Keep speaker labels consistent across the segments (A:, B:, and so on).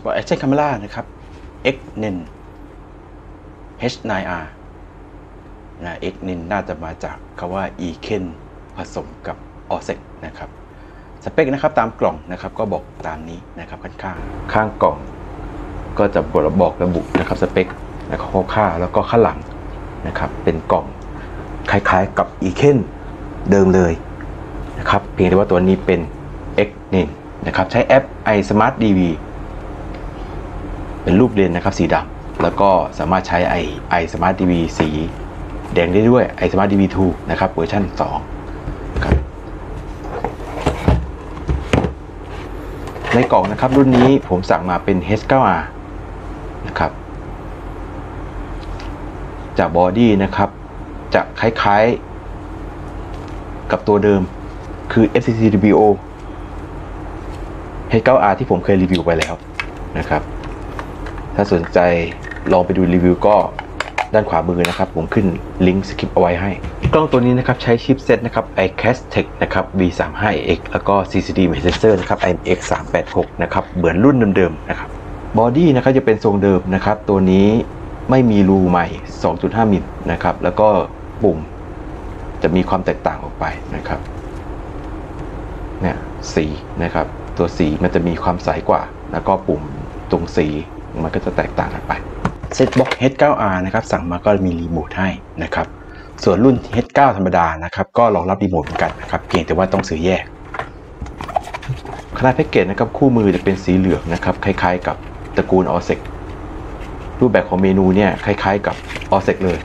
A: Sport Action Camera นะครับ X Nen H9R นะ X Nen น่าจะมาจากคำว่า e k e n ผสมกับ o s e c นะครับ สเปคนะครับตามกล่องนะครับก็บอกตามนี้นะครับข้างข้างข้างกล่อง ก็จะบอกระบุนะครับสเปคนะครับค่าแล้วก็ข้างหลังนะครับเป็นกล่องคล้ายๆกับ e k e n เดิมเลยนะครับเพียงแต่ว่าตัวนี้เป็น AXNEN นะครับใช้แอป iSmart DV เป็นรูปเลนส์นะครับสีดำแล้วก็สามารถใช้ iSmart DV สีแดงได้ด้วย iSmart DV 2นะครับเวอร์ชัน2ครับในกล่องนะครับรุ่นนี้ผมสั่งมาเป็น H9R นะครับจาก body นะครับ จะคล้ายๆ กับตัวเดิมคือ FCC WO H9R ที่ผมเคยรีวิวไปแล้วนะครับ ถ้าสนใจลองไปดูรีวิวก็ด้านขวามือนะครับ ผมขึ้นลิงก์สคริปต์เอาไว้ให้ กล้องตัวนี้นะครับ ใช้ chipset นะครับ iCatech นะครับ V35AX แล้วก็ CCD image Sensor นะครับ IMX386 นะครับ เหมือนรุ่นเดิมๆนะครับ body นะครับจะเป็นทรงเดิมนะครับ ตัวนี้ไม่มีรูไมค์ 2.5 มิลนะครับ แล้วก็ปุ่มจะมีความแตกต่างออกไปนะครับเนี่ยสีนะครับ ตัวสีมันจะมีความใสกว่า แล้วก็ปุ่มตรงสี มันก็จะแตกต่างกันไป set box H9R นะครับสั่งมาก็มีรีโมทให้นะครับส่วนรุ่น H9 ธรรมดานะครับก็รองรับรีโมทเหมือนกันนะครับเพียงแต่ว่าต้องซื้อแยกขนาดแพ็กเกจนะครับคู่มือจะเป็นสีเหลืองนะครับคล้ายๆ กับตระกูล o s e c รูปแบบของเมนูเนี่ยคล้ายๆกับ o s e c เลย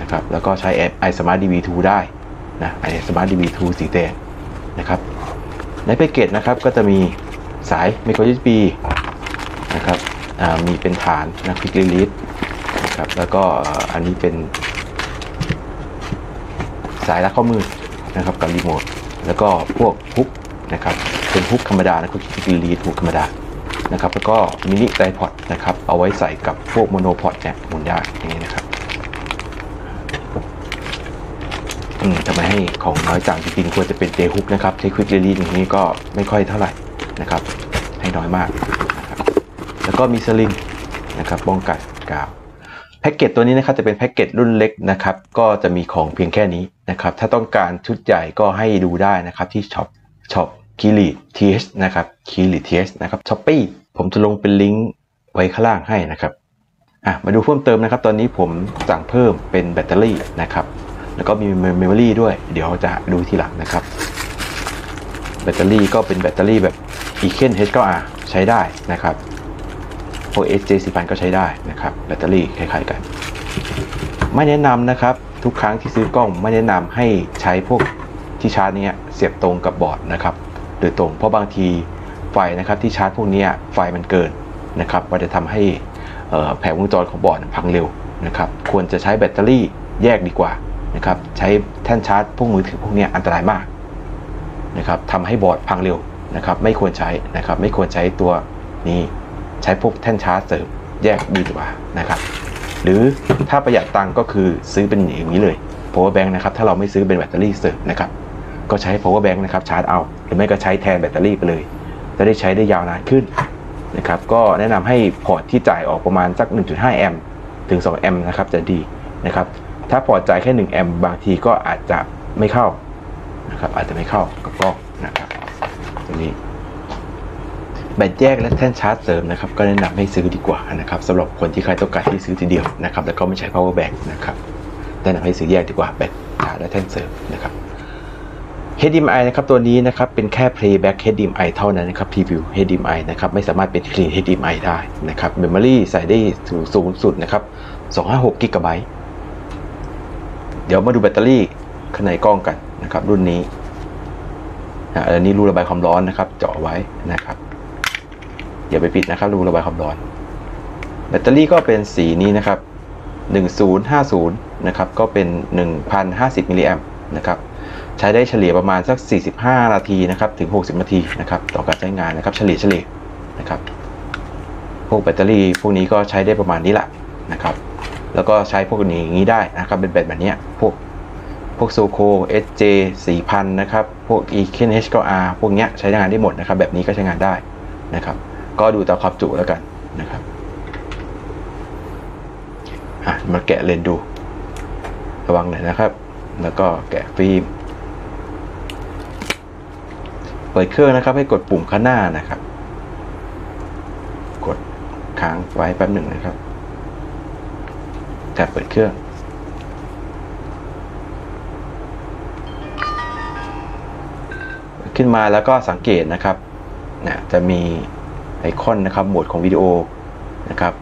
A: นะครับแล้วก็ใช้แอป iSmart DV2 ได้นะ iSmart DV2 สีแดงนะครับในแพ็กเกจนะครับก็จะมีสาย micro USB นะครับ มีเป็นฐานนะ quick release นะครับแล้วก็อันนี้เป็น สายรัดข้อมือนะครับกับรีโมทแล้วก็พวกฮุกนะครับเป็นฮุกธรรมดานะ quick release ฮุกธรรมดานะครับแล้วก็ mini tripod นะครับเอาไว้ใส่กับพวก monopod เนี่ยหมุนได้อย่างนี้นะครับอืมทำไมให้ของน้อยจังจริงๆควรจะเป็น J hook นะครับใช้ quick release อย่างนี้ก็ไม่ค่อยเท่าไหร่นะครับ ให้น้อยมาก แล้วก็มีสลิงนะครับป้องกันกาวแพ็กเกจตัวนี้นะครับจะเป็นแพ็กเกจรุ่นเล็กนะครับ ก็จะมีของเพียงแค่นี้นะครับ ถ้าต้องการชุดใหญ่ก็ให้ดูได้นะครับที่ shop shop คีรี TH นะครับคีรี TH นะครับ Shopee ผมจะลงเป็นลิงก์ไว้ข้างล่างให้นะครับอะมาดูเพิ่มเติมนะครับ ตอนนี้ผมสั่งเพิ่มเป็นแบตเตอรี่นะครับ แล้วก็มีเมมโมรี่ด้วย เดี๋ยวจะดูทีหลังนะครับ แบตเตอรี่ก็เป็นแบตเตอรี่แบบ e k e n H9R ใช้ได้นะครับ พวก SJ 4000 ก็ใช้ได้นะครับแบตเตอรี่คล้ายๆกัน ไม่แนะนำนะครับ ทุกครั้งที่ซื้อกล้องไม่แนะนำให้ใช้พวกที่ชาร์จเนี้ยเสียบตรงกับบอร์ดนะครับโดยตรงเพราะบางทีไฟนะครับที่ชาร์จพวกนี้ไฟมันเกินนะครับมันจะทำให้แผงวงจรของบอร์ดพังเร็วนะครับควรจะใช้แบตเตอรี่แยกดีกว่านะครับใช้แท่นชาร์จพวกมือถือพวกนี้อันตรายมากนะครับทำให้บอร์ดพังเร็วนะครับไม่ควรใช้นะครับไม่ควรใช้ตัวนี้ ใช้พวกแท่นชาร์จเสริมแยกดีกว่านะครับหรือถ้าประหยัดตังก็คือซื้อเป็นอย่างนี้เลย power bank นะครับถ้าเราไม่ซื้อเป็นแบตเตอรี่เสริมนะครับก็ใช้ power bank นะครับชาร์จเอา หรือไม่ก็ใช้แทนแบตเตอรี่ไปเลย จะได้ใช้ได้ยาวนานขึ้นนะครับก็แนะนำให้พอร์ตที่จ่ายออกประมาณสัก 1.5 แอมป์ถึง 2 แอมป์นะครับจะดีนะครับถ้าพอร์ตจ่ายแค่ 1 แอมป์บางทีก็อาจจะไม่เข้านะครับอาจจะไม่เข้ากับกล้องนะครับตัวนี้ แบตแยกและแท่นชาร์จเสริมนะครับก็แนะนำให้ซื้อดีกว่านะครับสำหรับคนที่ใครต้องการที่ซื้อทีเดียวนะครับแล้วก็ไม่ใช้ power bank นะครับแนะนำให้ซื้อแยกดีกว่าแบตชาร์จและแท่นเสริมนะครับ HDMI นะครับตัวนี้นะครับเป็นแค่ playback HDMI เท่านั้นนะครับ preview HDMI นะครับไม่สามารถเป็น clean HDMI ได้นะครับ memory ใส่ได้ถึงสูงสุดนะครับ256 g b เดี๋ยวมาดูแบตเตอรี่ข้างในกล้องกันนะครับรุ่นนี้อันนี้รูระบายความร้อนนะครับเจาะไว้นะครับ อย่าไปปิดนะครับรูระบายความร้อน แบตเตอรี่ก็เป็นสีนี้นะครับ 1050 นะครับ ก็เป็น 1050 มิลลิแอมป์นะครับใช้ได้เฉลี่ยประมาณสัก 45 นาทีนะครับถึง 60 นาทีนะครับต่อการใช้งานนะครับ เฉลี่ยเฉลี่ยนะครับพวกแบตเตอรี่พวกนี้ก็ใช้ได้ประมาณนี้แหละนะครับ แล้วก็ใช้พวกนี้อย่างนี้ได้นะครับเป็นแบตแบบนี้พวกพวกโซโค SJ 4000 นะครับ พวก e k e n H9R พวกเนี้ยใช้งานได้หมดนะครับ แบบนี้ก็ใช้งานได้นะครับ ก็ดูตามความจุแล้วกันนะครับมาแกะเลนดู ระวังหน่อยนะครับ แล้วก็แกะฟิล์มเปิดเครื่องนะครับ ให้กดปุ่มข้างหน้านะครับ กดค้างไว้แป๊บหนึ่งนะครับแต่เปิดเครื่องขึ้นมาแล้วก็สังเกตนะครับนะจะมี ไอคอนนะครับโหมดของวิดีโอนะครับ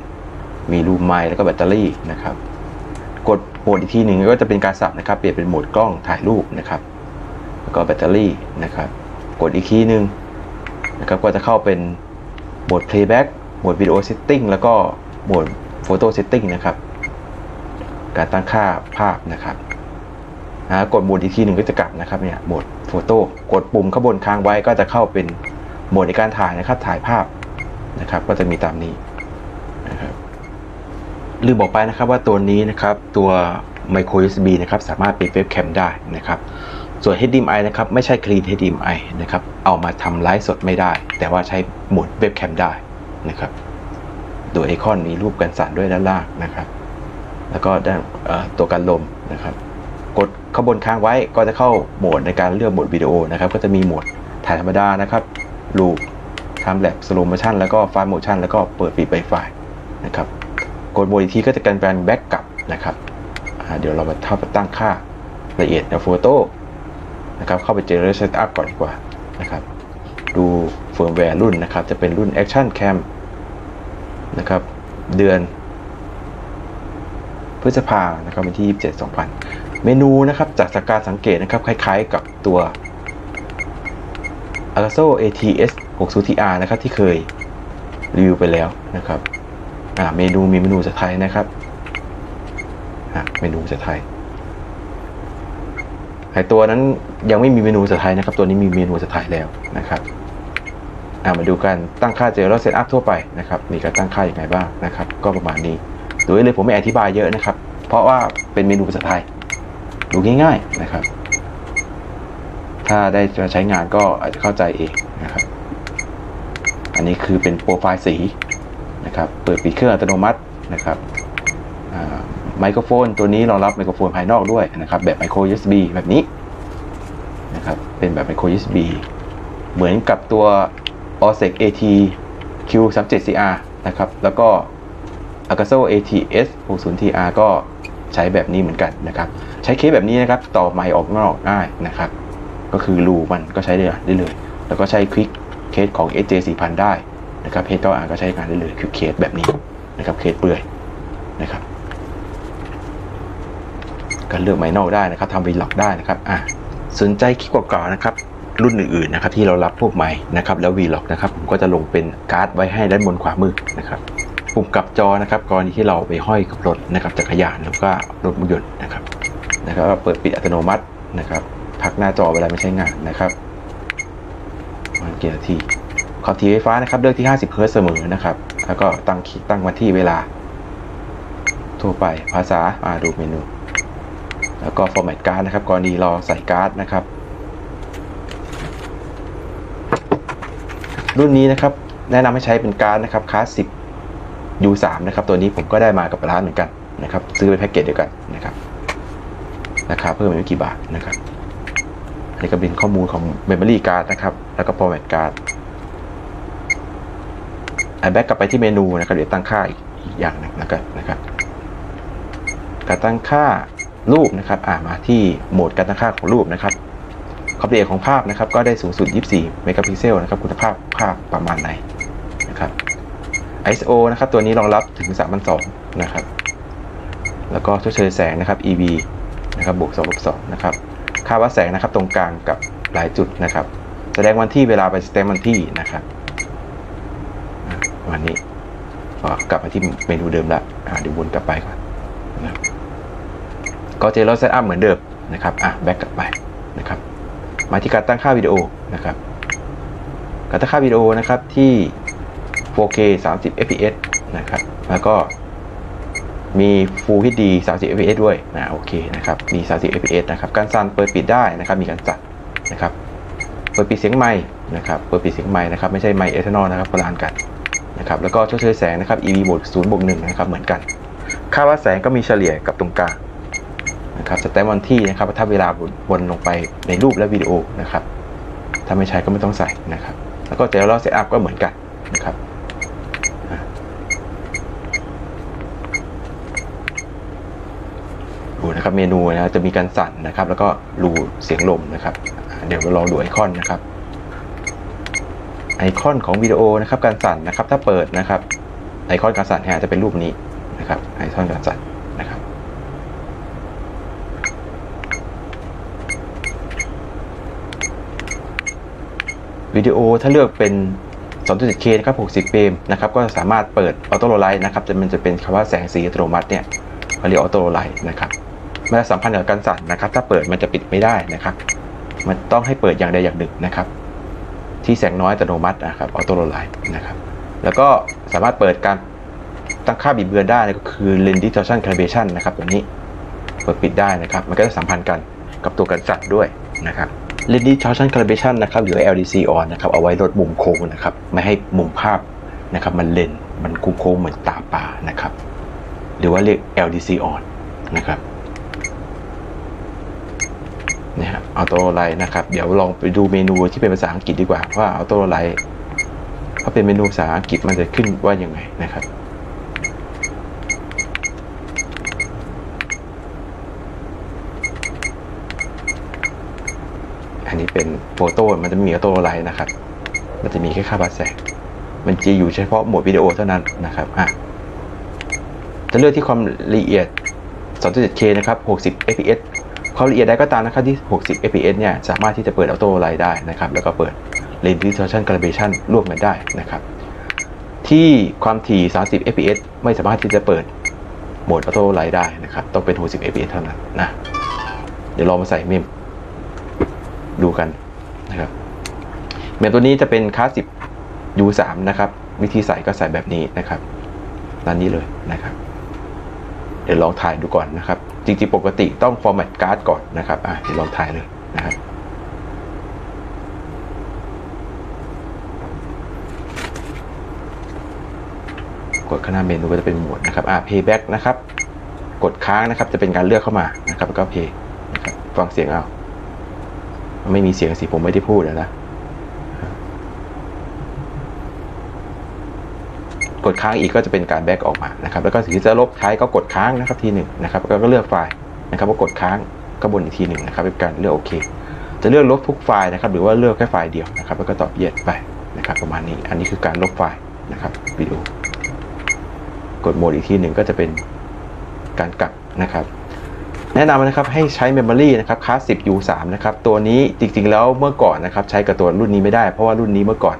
A: มีรูมไมล์แล้วก็แบตเตอรี่นะครับกดโหมดอีกทีหนึ่งก็จะเป็นการสับนะครับเปลี่ยนเป็นโหมดกล้องถ่ายรูปนะครับแล้วก็แบตเตอรี่นะครับกดอีกทีหนึ่งนะครับก็จะเข้าเป็นโหมด playback โหมดวิดีโอ setting แล้วก็โหมด photo setting นะครับ การตั้งค่าภาพนะครับนะกดโหมดอีกทีหนึ่งก็จะกลับนะครับเนี่ยโหมด photo กดปุ่มข้างบนค้างไว้ก็จะเข้าเป็นโหมดในการถ่ายนะครับถ่ายภาพ นะครับ ก็จะมีตามนี้นะครับลืมบอกไปนะครับว่าตัวนี้นะครับตัว micro USB นะครับสามารถเป็นเว็บแคมได้นะครับ ส่วน HDMI นะครับไม่ใช่ clean HDMI นะครับเอามาทำไลฟ์สดไม่ได้ แต่ว่าใช้โหมดเว็บแคมได้นะครับตัวไอคอนมีรูปกันสั่นด้วยด้านล่างนะครับ แล้วก็ด้านตัวกันลมนะครับ กดข้างบนค้างไว้ก็จะเข้าโหมดในการเลือกโหมดวิดีโอนะครับ ก็จะมีโหมดถ่ายธรรมดานะครับ loop time lapse slow motion แล้วก็ fast motion แล้วก็เปิดปิดไไฟล์นะครับกดโหมดอีกทีก็จะกันเป็น back กลับนะครับเดี๋ยวเรามาเท่าตั้งค่าละเอียดใน photo นะครับเข้าไป general setup ก่อนดีกว่านะครับดูเฟิร์มแวร์รุ่นนะครับ จะเป็นรุ่น Action Cam นะครับ เดือน พฤษภานะครับวันที่ 27 2000 เมนูนะครับจากจากการสังเกตนะครับ คล้ายๆกับตัว a l a s o ATS 60 TR นะครับที่เคยรีวิวไปแล้วนะครับอ่าเมนูมีเมนูภาษาไทยนะครับเมนูภาษาไทยไอตัวนั้นยังไม่มีเมนูภาษาไทยนะครับ ตัวนี้มีเมนูภาษาไทยแล้วนะครับอ่ามาดูกันตั้งค่าเจอแล้วเซตอัพทั่วไปนะครับมีการตั้งค่าอย่างไรบ้างนะครับ ก็ประมาณนี้โดยเลยผมไม่อธิบายเยอะนะครับ เพราะว่าเป็นเมนูภาษาไทย ดูง่ายๆนะครับ ถ้าได้มาใช้งานก็อาจจะเข้าใจเองนะครับ อันนี้คือเป็นโปรไฟล์สีนะครับ เปิดปิดเครื่องอัตโนมัตินะครับไมโครโฟนตัวนี้รองรับไมโครโฟนภายนอกด้วยนะครับ แบบไมโคร USB แบบนี้นะครับเป็นแบบไมโคร USB เหมือนกับตัว OSEC AT Q37CR นะครับ แล้วก็ Akaso ATS 60TR ก็ใช้แบบนี้เหมือนกันนะครับ ใช้เคสแบบนี้นะครับ ต่อไมค์ออกนอกง่ายนะครับ ก็คือรูมันก็ใช้ได้ได้เลย แล้วก็ใช้ quick case ของ SJ 4000 ได้นะครับ H9R ก็ใช้งานได้เลยคือเคสแบบนี้นะครับเคสเปลือยนะครับการเลือกไมค์นได้นะครับทำ vlog ได้นะครับอะสนใจคลิปเก่าๆนะครับรุ่นอื่นๆนะครับที่รองรับพวกไมค์นะครับแล้ว vlog นะครับผมก็จะลงเป็นการ์ดไว้ให้ด้านบนขวามือนะครับปุ่มกลับจอนะครับกรณีที่เราไปห้อยกับรถนะครับจักรยานหรือว่ารถยนต์นะครับนะครับเปิดปิดอัตโนมัตินะครับ พักหน้าจอเวลาไม่ใช้งานนะครับมันกี่นาทีขอบทีไฟฟ้านะครับเลือกที่ 50 เฮิร์ตเสมอนะครับ แล้วก็ตั้งคลิกตั้งวันที่เวลา ทั่วไปภาษามาดูเมนู แล้วก็ format การ์ดนะครับกรณีราใส่การ์ดนะครับ รุ่นนี้นะครับ แนะนำให้ใช้เป็นการ์ดนะครับคลาส10 U3 นะครับ ตัวนี้ผมก็ได้มากับร้านเหมือนกันนะครับ ซื้อเป็นแพ็กเกจเดียวกันนะครับราคาเพิ่มไม่กี่บาทนะครับ นนี้ก็เป็นข้อมูลของ Memory Card นะครับ แล้วก็ Format Card อันแบ็กกลับไปที่เมนูนะครับ เดี๋ยวตั้งค่าอีกอย่างหนึงนะครับนะครับ การตั้งค่ารูปนะครับ อ่ามาที่โหมดการตั้งค่าของรูปนะครับความละเอียดของภาพนะครับ ก็ได้สูงสุด 24 เมกะพิกเซลนะครับ คุณภาพภาพประมาณไหนนะครับ ISO นะครับ ตัวนี้รองรับถึง 3,200 นะครับ แล้วก็ชดเชยแสงนะครับ EV นะครับ บวก2ลบ2นะครับ ค่าวัดแสงนะครับ ตรงกลางกับหลายจุดนะครับ แสดงวันที่เวลาใสแตมวันที่นะครับวันนี้ก็กลับมาที่เมนูเดิมละเดี๋ยววนกลับไปก่อนนะก็ general setup เหมือนเดิมนะครับอะแบ็กกลับไปนะครับ มาที่การตั้งค่าวิดีโอนะครับ การตั้งค่าวิดีโอนะครับที่ 4K 30 fps นะครับ แล้วก็ มี Full HD 30 fps ด้วยนะโอเคนะครับมี 30 fps นะครับการสั่นเปิดปิดได้นะครับมีการจัดนะครับเปิดปิดเสียงไมค์นะครับเปิดปิดเสียงไมค์นะครับไม่ใช่ไมค์เอทานอลนะครับคนละอันกันนะครับแล้วก็ชดเชยแสงนะครับ EV บวก0บวก1นะครับเหมือนกัน ค่าวัดแสงก็มีเฉลี่ยกับตรงกลางนะครับสแตมวันที่นะครับถ้าเวลาวนลงไปในรูปและวิดีโอนะครับถ้าไม่ใช้ก็ไม่ต้องใส่นะครับ แล้วก็ general setup ก็เหมือนกันนะครับอะดู นะครับเมนูนะจะมีกันสั่นนะครับ แล้วก็ลดเสียงลมนะครับ เดี๋ยวเราลองดูไอคอนนะครับ ไอคอนของวิดีโอนะครับ กันสั่นนะครับ ถ้าเปิดนะครับ ไอคอนกันสั่นแทนจะเป็นรูปนี้นะครับ ไอคอนกันสั่นนะครับวิดีโอถ้าเลือกเป็น 2.7K นะครับ 60 เฟรมนะครับ ก็สามารถเปิด auto low light นะครับ จะมันจะเป็นคำว่าแสงสีอัตโนมัติเนี่ยเขาเรียก auto low light นะครับ มันจะสัมพันธ์กับกันสั่นนะครับ ถ้าเปิดมันจะปิดไม่ได้นะครับ มันต้องให้เปิดอย่างใดอย่างหนึ่งนะครับ ที่แสงน้อยอัตโนมัตินะครับ auto low light นะครับแล้วก็สามารถเปิดการตั้งค่าบิดเบือนได้ก็คือ Lens Distortion Calibration นะครับตัวนี้เปิดปิดได้นะครับ มันก็จะสัมพันธ์กันกับตัวกันสั่นด้วยนะครับ Lens Distortion Calibration นะครับหรือ LDC on นะครับเอาไว้ลดมุมโค้งนะครับไม่ให้มุมภาพนะครับมันเลนส์มันโค้งเหมือนตาปลานะครับ หรือว่าเรียก LDC on นะครับ นี่ครับ auto light นะครับ เดี๋ยวลองไปดูเมนูที่เป็นภาษาอังกฤษดีกว่าว่า auto light ถ้าเป็นเมนูภาษาอังกฤษมันจะขึ้นว่ายังไงนะครับอันนี้เป็น photo มันจะมี auto light นะครับ มันจะมีแค่ค่าวัดแสงมันจะอยู่เฉพาะโหมดวิดีโอเท่านั้นนะครับอะจะเลือกที่ความละเอียด 2.7K นะครับ 60 fps ความละเอียดใดก็ตามนะครับที่ 60 fps เนี่ยสามารถที่จะเปิดออโต้ไลท์ได้นะครับแล้วก็เปิด Lens Distortion Calibration ร่วมกันได้นะครับที่ความถี่ 30 fps ไม่สามารถที่จะเปิดโหมดออโต้ไลท์ได้นะครับต้องเป็น 60 fps เท่านั้นนะเดี๋ยวลองมาใส่เมมดูกันนะครับเมมตัวนี้จะเป็นคลาส10 U3 นะครับวิธีใส่ก็ใส่แบบนี้นะครับด้านนี้เลยนะครับ เดี๋ยวลองถ่ายดูก่อนนะครับ จริงๆ ปกติต้อง format card ก่อนนะครับอะเดี๋ยวลองถ่ายเลยนะครับกดข้างหน้าเมนูก็จะเป็นหมวดนะครับอ่า playback นะครับ กดค้างนะครับ จะเป็นการเลือกเข้ามานะครับแล้วก็ play นะครับฟังเสียงเอา ไม่มีเสียงสิผมไม่ได้พูดนะ กดค้างอีกก็จะเป็นการแบ็กออกมานะครับแล้วก็ถึงจะลบท้ายก็กดค้างนะครับทีหนึ่งนะครับแล้วก็เลือกไฟล์นะครับก็กดค้างก็บนอีกทีหนึ่งนะครับเป็นการเลือกโอเค จะเลือกลบทุกไฟล์นะครับหรือว่าเลือกแค่ไฟล์เดียวนะครับแล้วก็ตอบเย็ดไปนะครับประมาณนี้อันนี้คือการลบไฟล์นะครับวิดีโอกดโหมดอีกทีหนึ่งก็จะเป็นการกลับนะครับ แนะนำนะครับให้ใช้ Memory นะครับคลาส 10 U3 นะครับตัวนี้จริงๆแล้วเมื่อก่อนนะครับใช้กับตัวรุ่นนี้ไม่ได้เพราะว่ารุ่นนี้เมื่อก่อน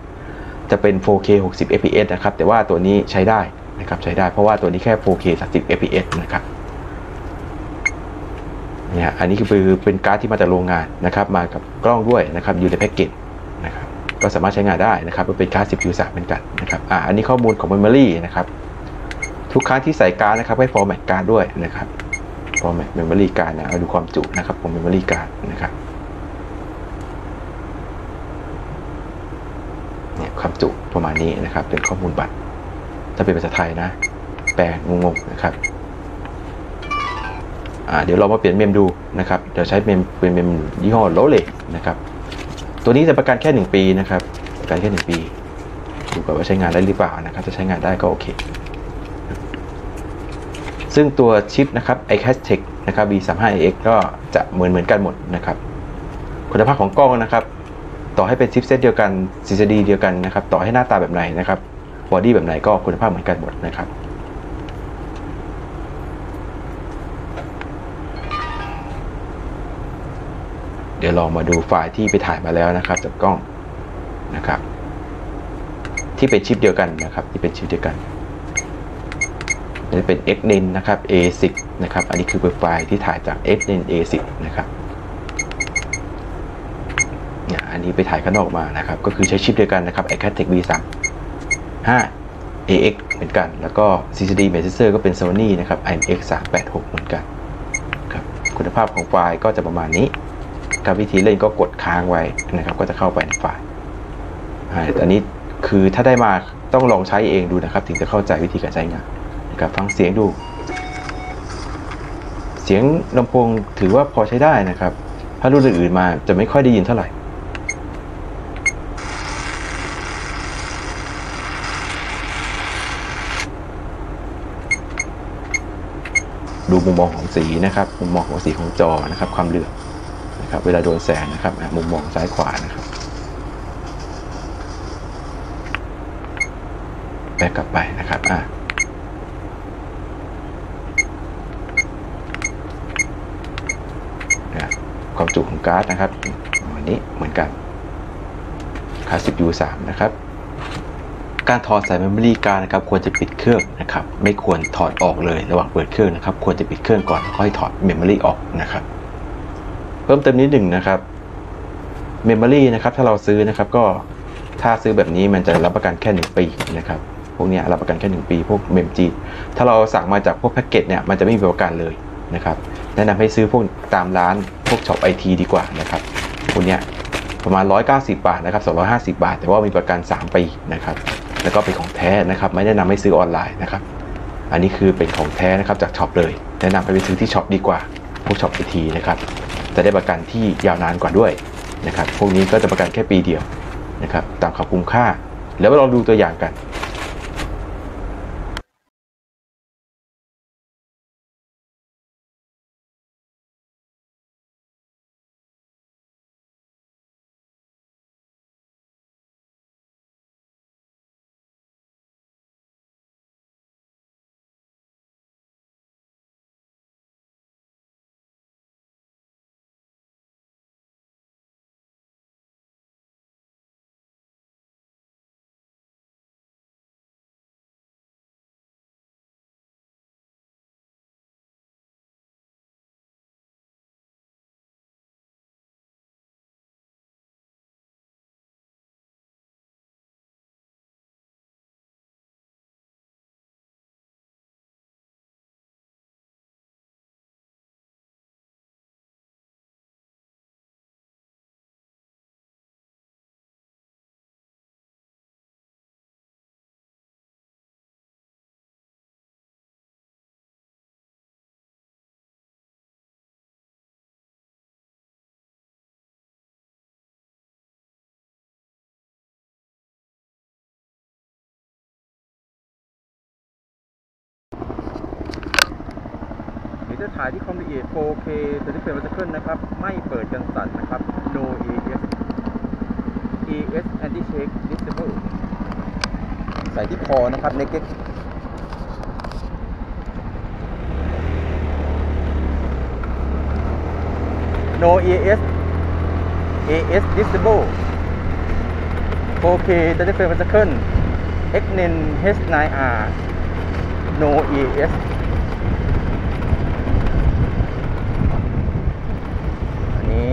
A: จะเป็น 4K 60 fps นะครับ แต่ว่าตัวนี้ใช้ได้นะครับ ใช้ได้ เพราะว่าตัวนี้แค่ 4K 30 fps นะครับ เนี่ย อันนี้คือเป็นการ์ดที่มาจากโรงงานนะครับ มากับกล้องด้วยนะครับ อยู่ในแพ็กเกจนะครับ ก็สามารถใช้งานได้นะครับเป็นการ์ด 10 U3 เหมือนกันนะครับ อ่า อันนี้ข้อมูลของ Memory นะครับ ทุกครั้งที่ใส่การ์ดนะครับ ให้ format การ์ดด้วยนะครับ format memory card นะ เอาดูความจุนะครับของ memory card นะครับเนี่ย ความจุประมาณนี้นะครับ เป็นข้อมูลบัตร ถ้าเป็นภาษาไทยนะ แปลงงๆนะครับเดี๋ยวเรามาเปลี่ยนเมมดูนะครับเดี๋ยวใช้เมมเป็นเมมยี่ห้อโลเลนะครับ ตัวนี้จะประกันแค่ 1 ปีนะครับ ประกันแค่ 1 ปีดูก่อนว่าใช้งานได้หรือเปล่านะครับ ถ้าใช้งานได้ก็โอเค ซึ่งตัวชิปนะครับ iCatch นะครับ V35X ก็จะเหมือนเหมือนกันหมดนะครับ คุณภาพของกล้องนะครับ ต่อให้เป็นชิปเซตเดียวกัน CCD เดียวกันนะครับ ต่อให้หน้าตาแบบไหนนะครับ body แบบไหนก็คุณภาพเหมือนกันหมดนะครับเดี๋ยวลองมาดูไฟล์ที่ไปถ่ายมาแล้วนะครับจากกล้องนะครับ ที่เป็นชิปเดียวกันนะครับ ที่เป็นชิปเดียวกันจะเป็น xnen นะครับ a10 นะครับ อันนี้คือไฟล์ที่ถ่ายจาก xnen a10 นะครับ นี่ยอันนี้ไปถ่ายข้างนอกมานะครับ ก็คือใช้ชิปเดียวกันนะครับ iCattech V3 5 AX เหมือนกัน แล้วก็ CCD Processor ก็เป็น Sony นะครับ IMX 386 เหมือนกันครับคุณภาพของไฟล์ก็จะประมาณนี้ครับวิธีเล่นก็กดค้างไว้นะครับ ก็จะเข้าไปในไฟล์อันนี้คือถ้าได้มาต้องลองใช้เองดูนะครับ ถึงจะเข้าใจวิธีการใช้งานนะครับฟังเสียงดู เสียงลำโพงถือว่าพอใช้ได้นะครับ ถ้ารุ่นอื่นๆมาจะไม่ค่อยได้ยินเท่าไหร่ ดูมุมมองของสีนะครับมุมมองของสีของจอนะครับ ความเหลืองนะครับเวลาโดนแสงนะครับมุมมองซ้ายขวานะครับ back กลับไปนะครับอะนะความจุของการ์ดนะครับวันนี้เหมือนกันคาสสิก U3 นะครับ การถอดใส่ memory card นะครับควรจะปิดเครื่องนะครับไม่ควรถอดออกเลยระหว่างเปิดเครื่องนะครับควรจะปิดเครื่องก่อนค่อยถอด memory ออกนะครับเพิ่มเติมนิดหนึ่งนะครับ memory นะครับถ้าเราซื้อนะครับก็ถ้าซื้อแบบนี้มันจะรับประกันแค่หนึ่งปีนะครับพวกนี้รับประกันแค่หนึ่งปี พวกเมมนี้ถ้าเราสั่งมาจากพวกแพ็กเกจเนี่ยมันจะไม่มีประกันเลยนะครับแนะนำให้ซื้อพวกตามร้านพวกช็อปไอทีดีกว่านะครับพวกนี้ประมาณ 190 บาทนะครับ250 บาท แต่ว่ามีประกัน 3 ปีนะครับ แล้วก็เป็นของแท้นะครับ ไม่แนะนำให้ซื้อออนไลน์นะครับ อันนี้คือเป็นของแท้นะครับจากช็อปเลย แนะนำไปไปซื้อที่ช็อปดีกว่า พวกช็อปไอทีนะครับจะได้ประกันที่ยาวนานกว่าด้วยนะครับ พวกนี้ก็จะประกันแค่ปีเดียวนะครับ ตามความคุ้มค่า แล้วมาลองดูตัวอย่างกัน
B: ถ่ายที่ความละเอียด 4K จะได้เป็นวัตเคิลนะครับ ไม่เปิดกันสั่นนะครับ no ES ES anti shake disable ใส่ที่คอนะครับ naked no ES AS disable 4K จะได้เป็นวัตเคิล X-Nin H9R no ES อันนี้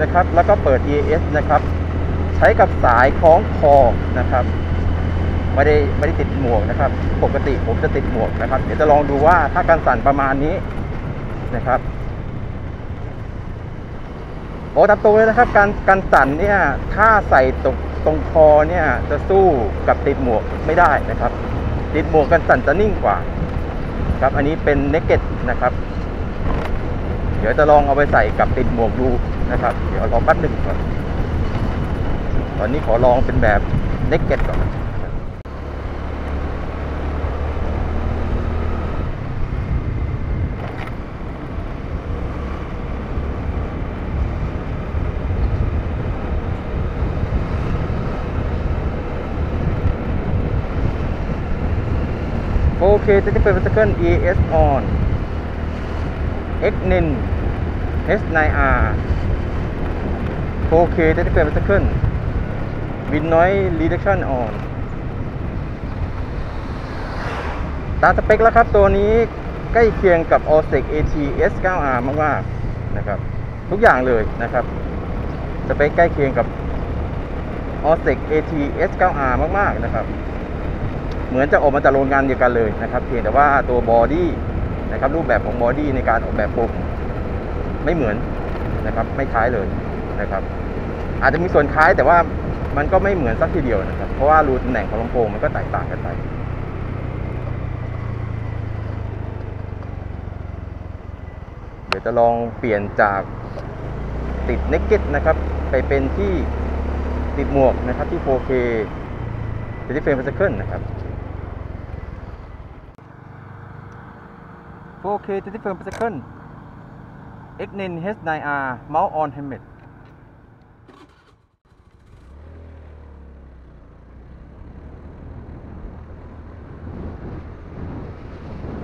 B: นะครับ แล้วก็เปิด EAS นะครับ ใช้กับสายคล้องคอนะครับไม่ได้ไม่ได้ติดหมวกนะครับ ปกติผมจะติดหมวกนะครับ เดี๋ยวจะลองดูว่าถ้าการสั่นประมาณนี้นะครับโอ้ตามตรงเลยนะครับ การการสั่นเนี่ยถ้าใส่ตรงตรงคอเนี่ยจะสู้กับติดหมวกไม่ได้นะครับ ติดหมวกการสั่นจะนิ่งกว่าครับ อันนี้เป็นเนกเก็ตนะครับ เดี๋ยวจะลองเอาไปใส่กับติดหมวกดูนะครับ เดี๋ยวลองแป๊บหนึ่งก่อน ตอนนี้ขอลองเป็นแบบเน็กเก็ตก่อนโอเคจะเป็นสเกิล ES on X นิน H9R โอเคจะไ 4K 30 per second Wind Noise Reduction On ตามสเปคแล้วครับ ตัวนี้ใกล้เคียงกับ o s e c AT S9R มากๆนะครับ ทุกอย่างเลยนะครับ สเปคใกล้เคียงกับ o s e c AT S9R มากๆนะครับ เหมือนจะออกมาจากโรงงานเดียวกันเลยนะครับ เพียงแต่ว่าตัว body นะครับรูปแบบของ body ในการออกแบบปุ่ม ไม่เหมือนนะครับ ไม่คล้ายเลยนะครับ อาจจะมีส่วนคล้ายแต่ว่ามันก็ไม่เหมือนสักทีเดียวนะครับ เพราะว่ารูตำแหน่งของลำโพงมันก็แตกต่างกันไปเดี๋ยวจะลองเปลี่ยนจากติด naked นะครับ ไปเป็นที่ติดหมวกนะครับที่ 4K 30 frame per second นะครับ 4K 30 frame per second X9 H9R Mount on Helmet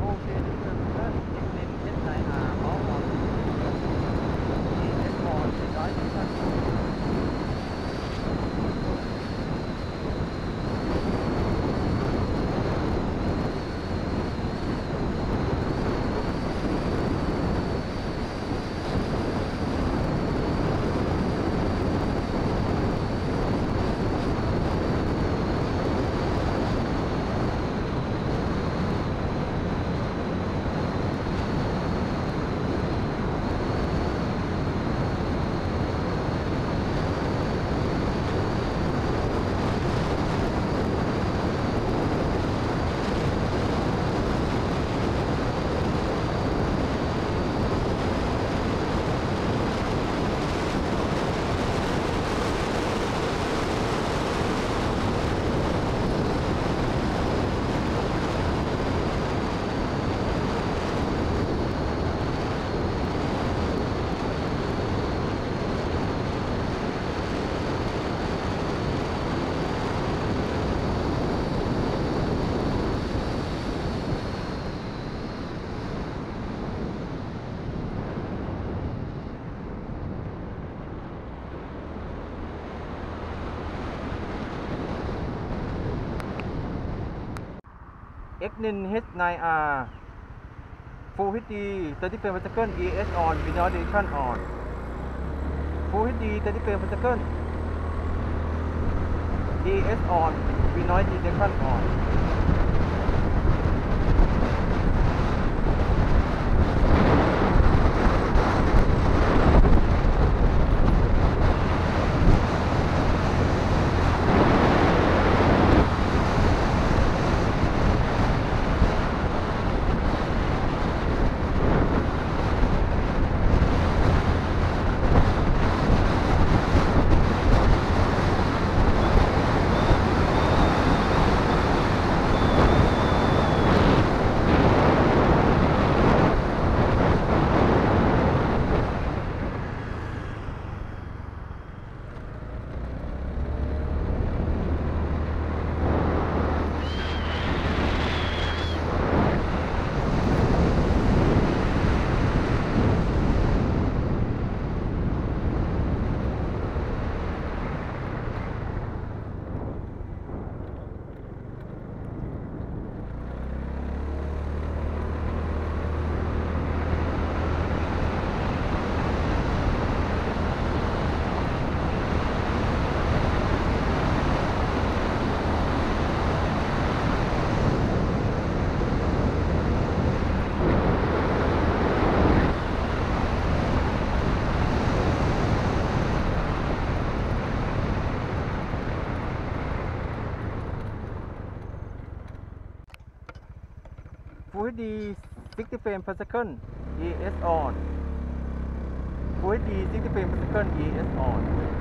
B: โอเคที่เกิดขึ้น Xnin H9R Mount on ES on 400 Xnin H9R Full HD 30 frame per second ES on Windows Edition on Full HD 30 frame per second ES on Windows Edition on Full 60 frames per second ES on. Full 60 frames per second ES on.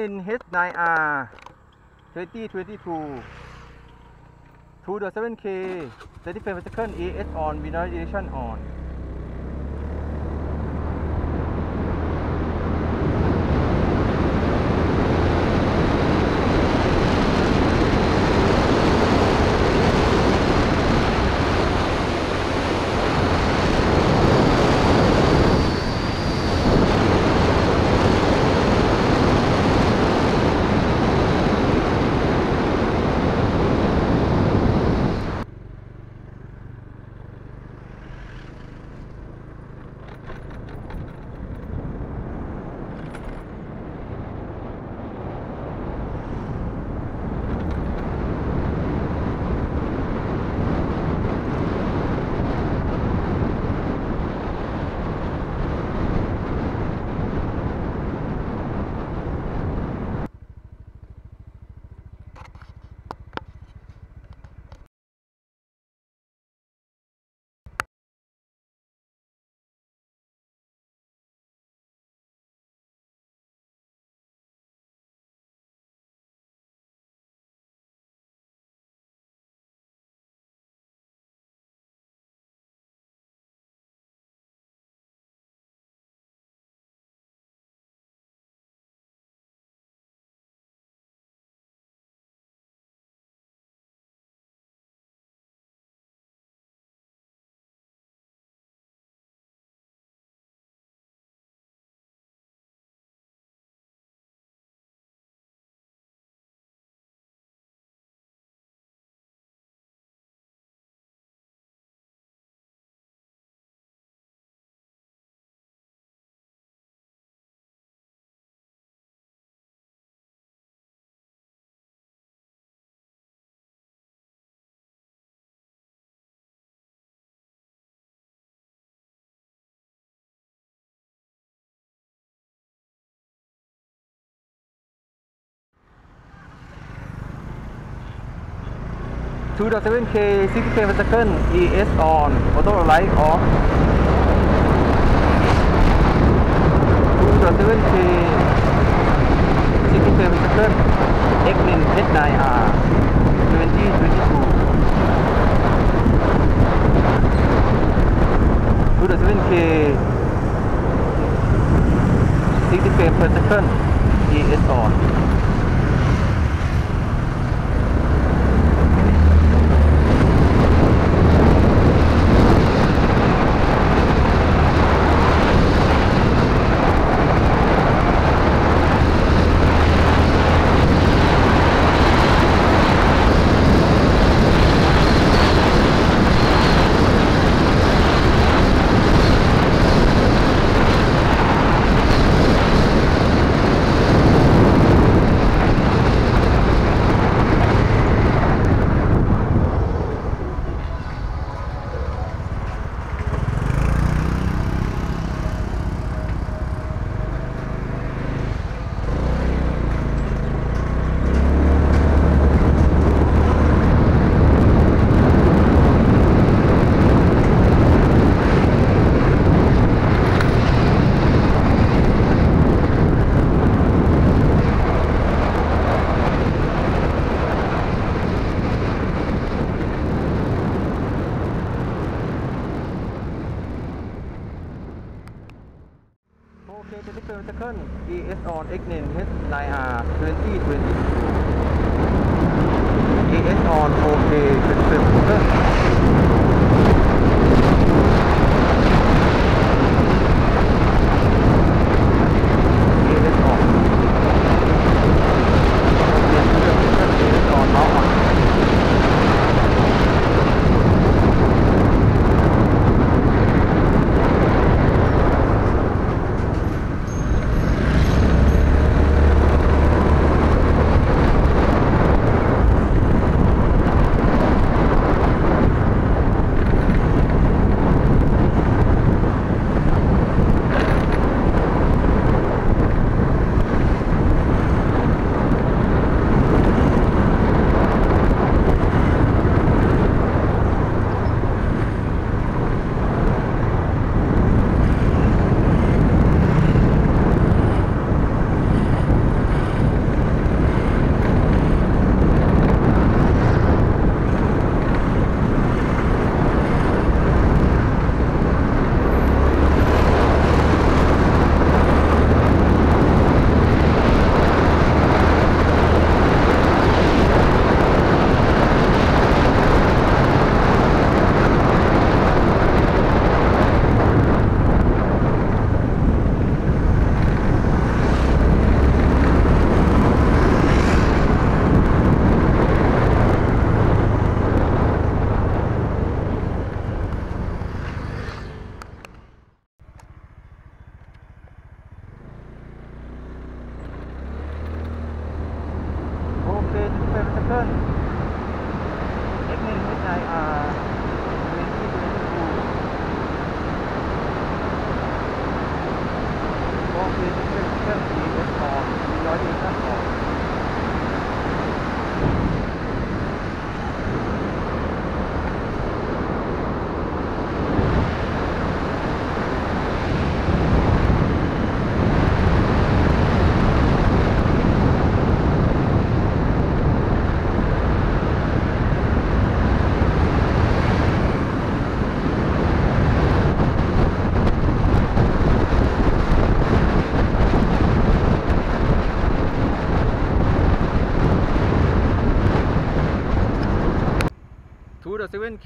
B: Canon H9R 2022 2 the 7K 30 frames per second AS on visualization on 2.7K 60 frames per second ES on auto light off 2.7K 60 frames per second Xnin H9R 2022 2.7K 60 frames per second ES on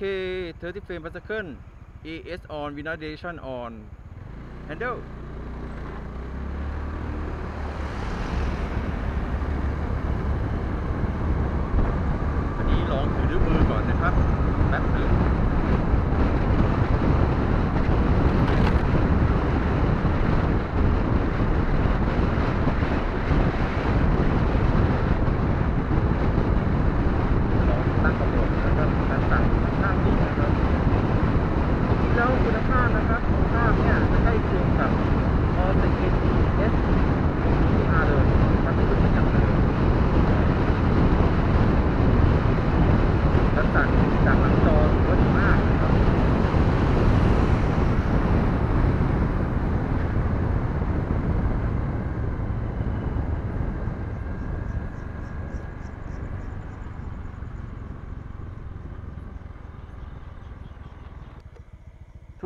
B: 30 frames per second. It is on winner direction on handle.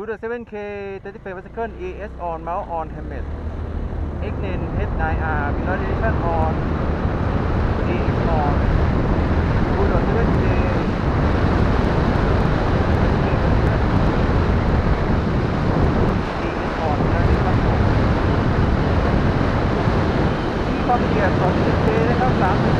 B: the 7K 35 bicycle ES on mount on helmet X9 H9R Minor Edition on EX on to the 7K ความละเอียดของ 10K นะครับ30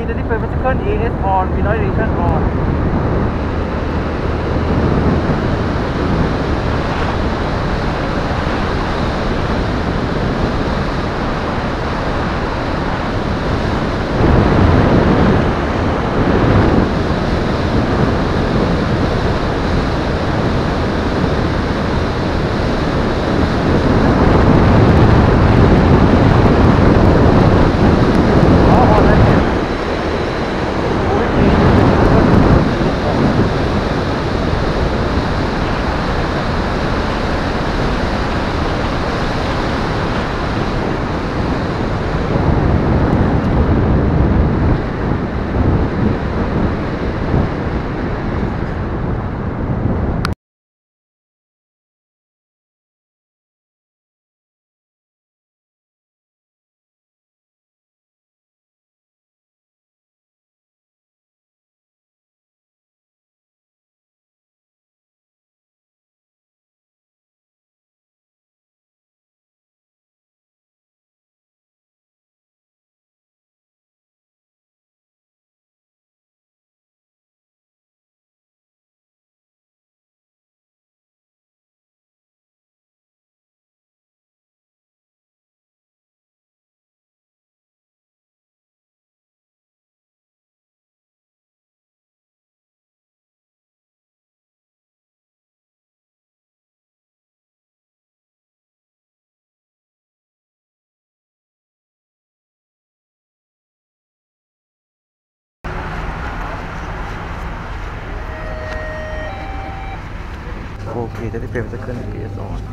B: immediately pharmaceutical aid is on mineralization on โอเคจะได้เฟรมจะขึ้น FPS 2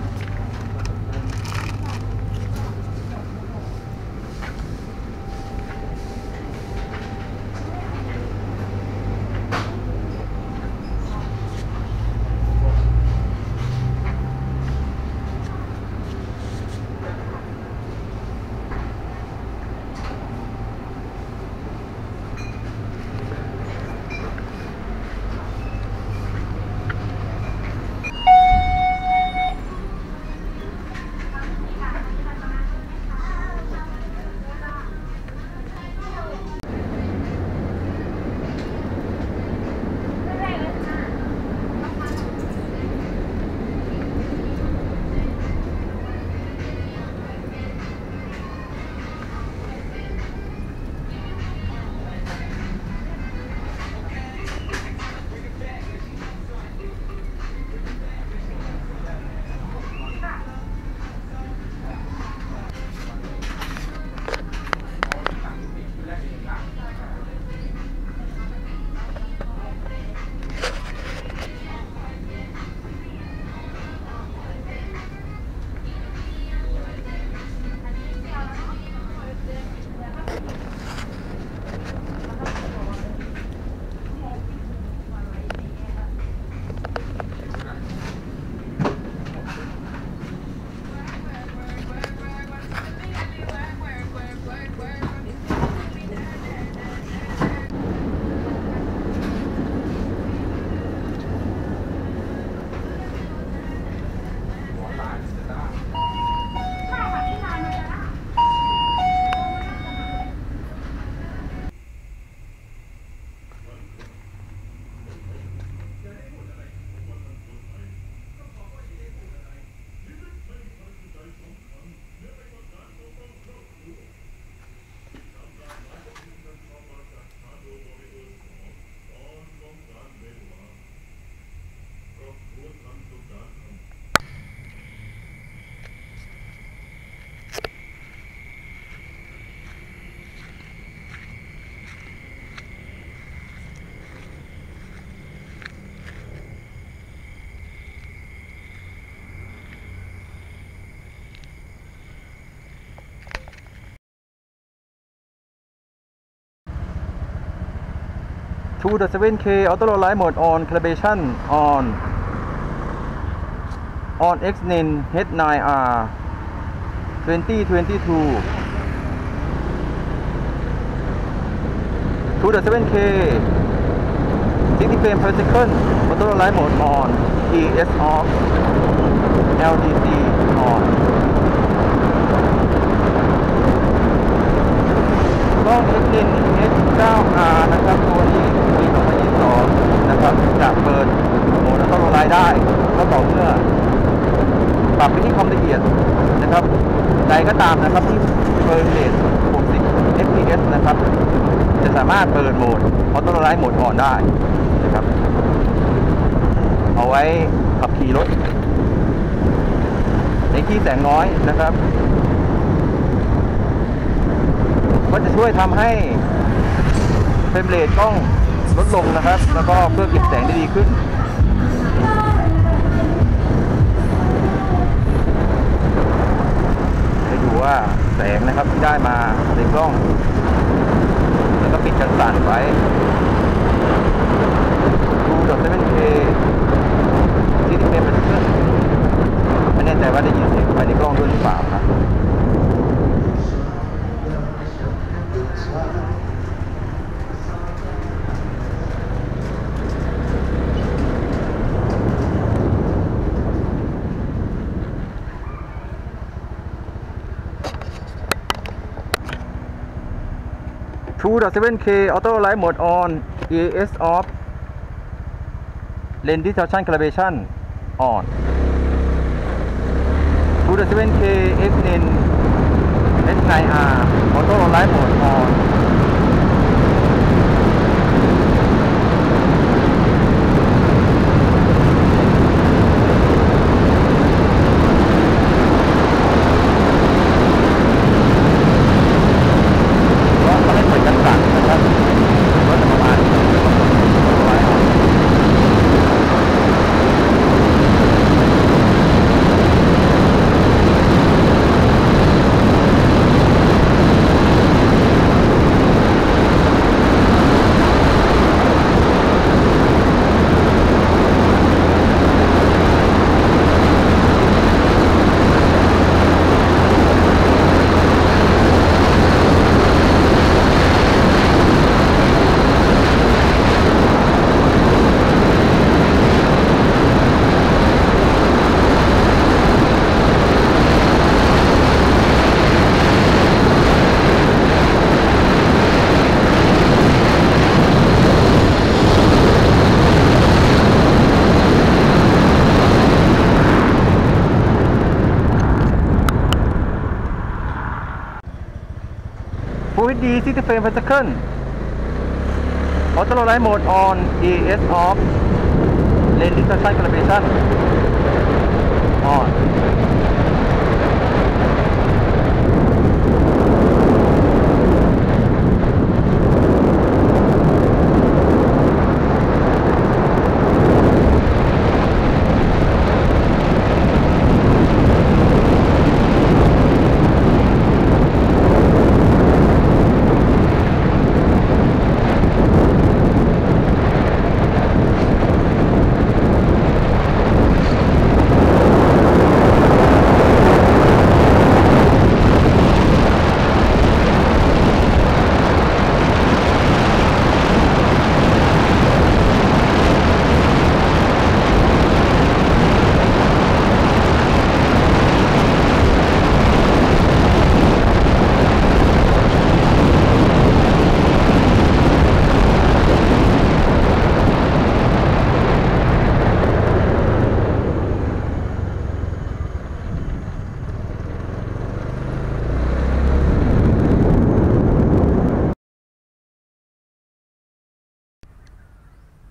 B: 2 the 7K auto low light mode on calibration on on Xnin H9R 2022 2 the 7K 60 frame per second auto low light mode on ES off LDC on กล้อง Xnin H9R นะครับตัวนี้ นะครับจะเปิดโหมดอัตโนมัติได้ก็ต่อเมื่อปรับไปที่ความละเอียดนะครับใดก็ตามนะครับที่เฟรมเรท60 fps นะครับ จะสามารถเปิดโหมดออโต้ไลท์โหมดอ่อนได้นะครับ เอาไว้ขับขี่รถ ในที่แสงน้อยนะครับ ก็จะช่วยทำให้ frame rate กล้อง ลดลงนะครับ แล้วก็เพื่อเก็บแสงได้ดีขึ้นให้ดูว่าแสงนะครับที่ได้มาในกล้อง แล้วก็ปิดกันสั่นไว้ two dot seven K ที่ที่เป็นเป็นเครื่องไม่แน่ใจว่าได้ยินเสียงภายในกล้องด้วยหรือเปล่านะ 2.7K Auto Light Mode on EAS off Lane Distortion Calibration on 2.7K X9 S9R Auto Light Mode on ก็เขาไม่เปิดกันสั่นนะครับก็จะประมาณร้อย ฟูลดี60 frame per second Auto Light Mode on ES off Lane Distortion Calibration on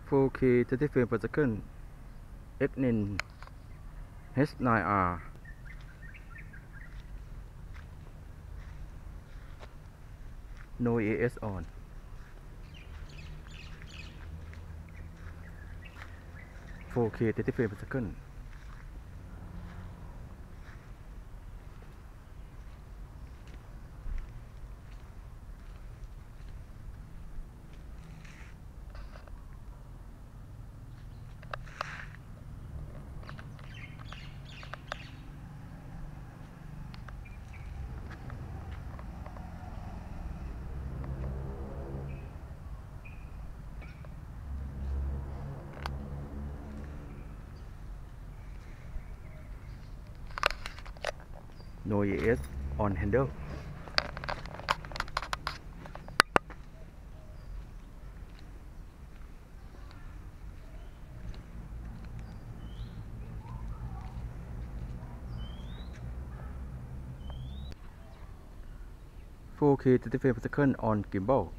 B: 4K 30 frames per second Xnin H9R No AS on 4K 30 frame per second no AS on handle. Four K 30 frames per second on gimbal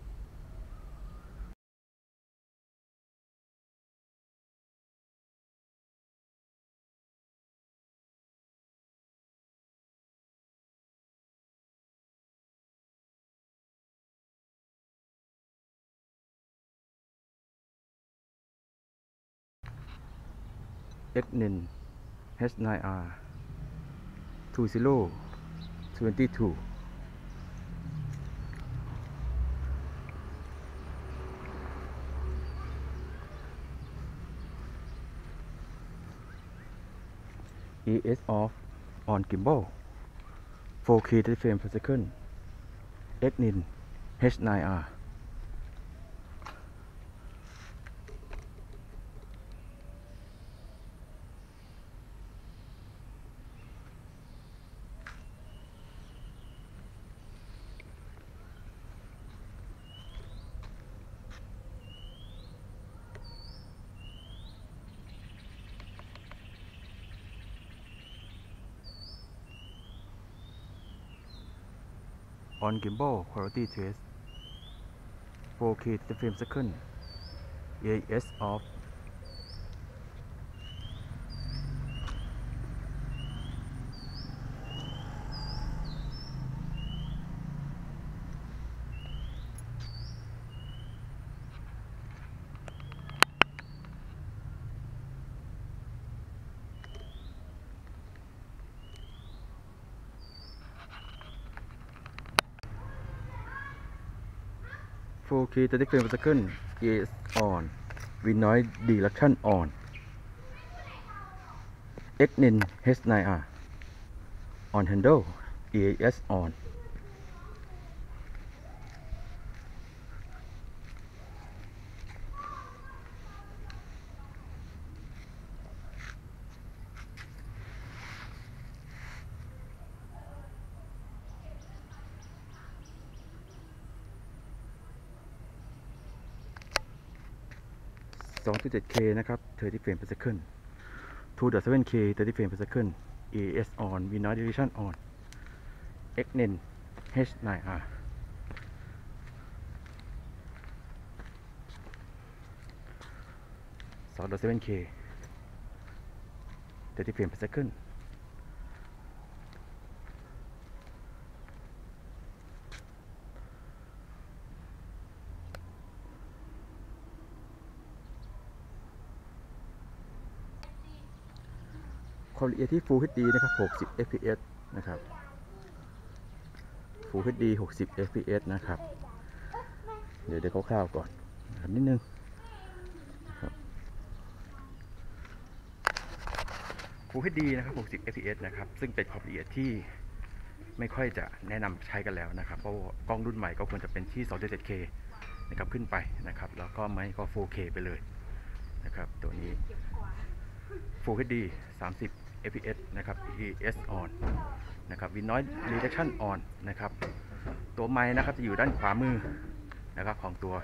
B: X-Nin H9R 20 22 ES off on gimbal 4K 30 frames per second. X-Nin H9R one gimbal quality test. 4K 30 frames a second AES of 3 30 frames per second is on with noise direction on X9 H9R on handle EAS on 2.7K นะครับ30 frame per second 2.7K 30 frame per second AS on v i noise reduction on X-Nin H9R 2.7K 30 frame per second ความละเอียดที่ Full HD นะครับ 60 fps นะครับ Full HD 60 fps นะครับ เดี๋ยวเดี๋ยวคร่าวๆก่อนนะครับนิดนึงนะครับ Full HD นะครับ 60 fps นะครับ ซึ่งเป็นความละเอียดที่ไม่ค่อยจะแนะนำใช้กันแล้วนะครับ เพราะกล้องรุ่นใหม่ก็ควรจะเป็นที่ 2.7K นะครับขึ้นไปนะครับ แล้วก็ไม่ก็ 4K ไปเลยนะครับ ตัวนี้ Full HD 30 fps นะครับ ES on นะครับ Win Noise Reduction on นะครับ ตัวไม้นะครับจะอยู่ด้านขวามือนะครับของตัว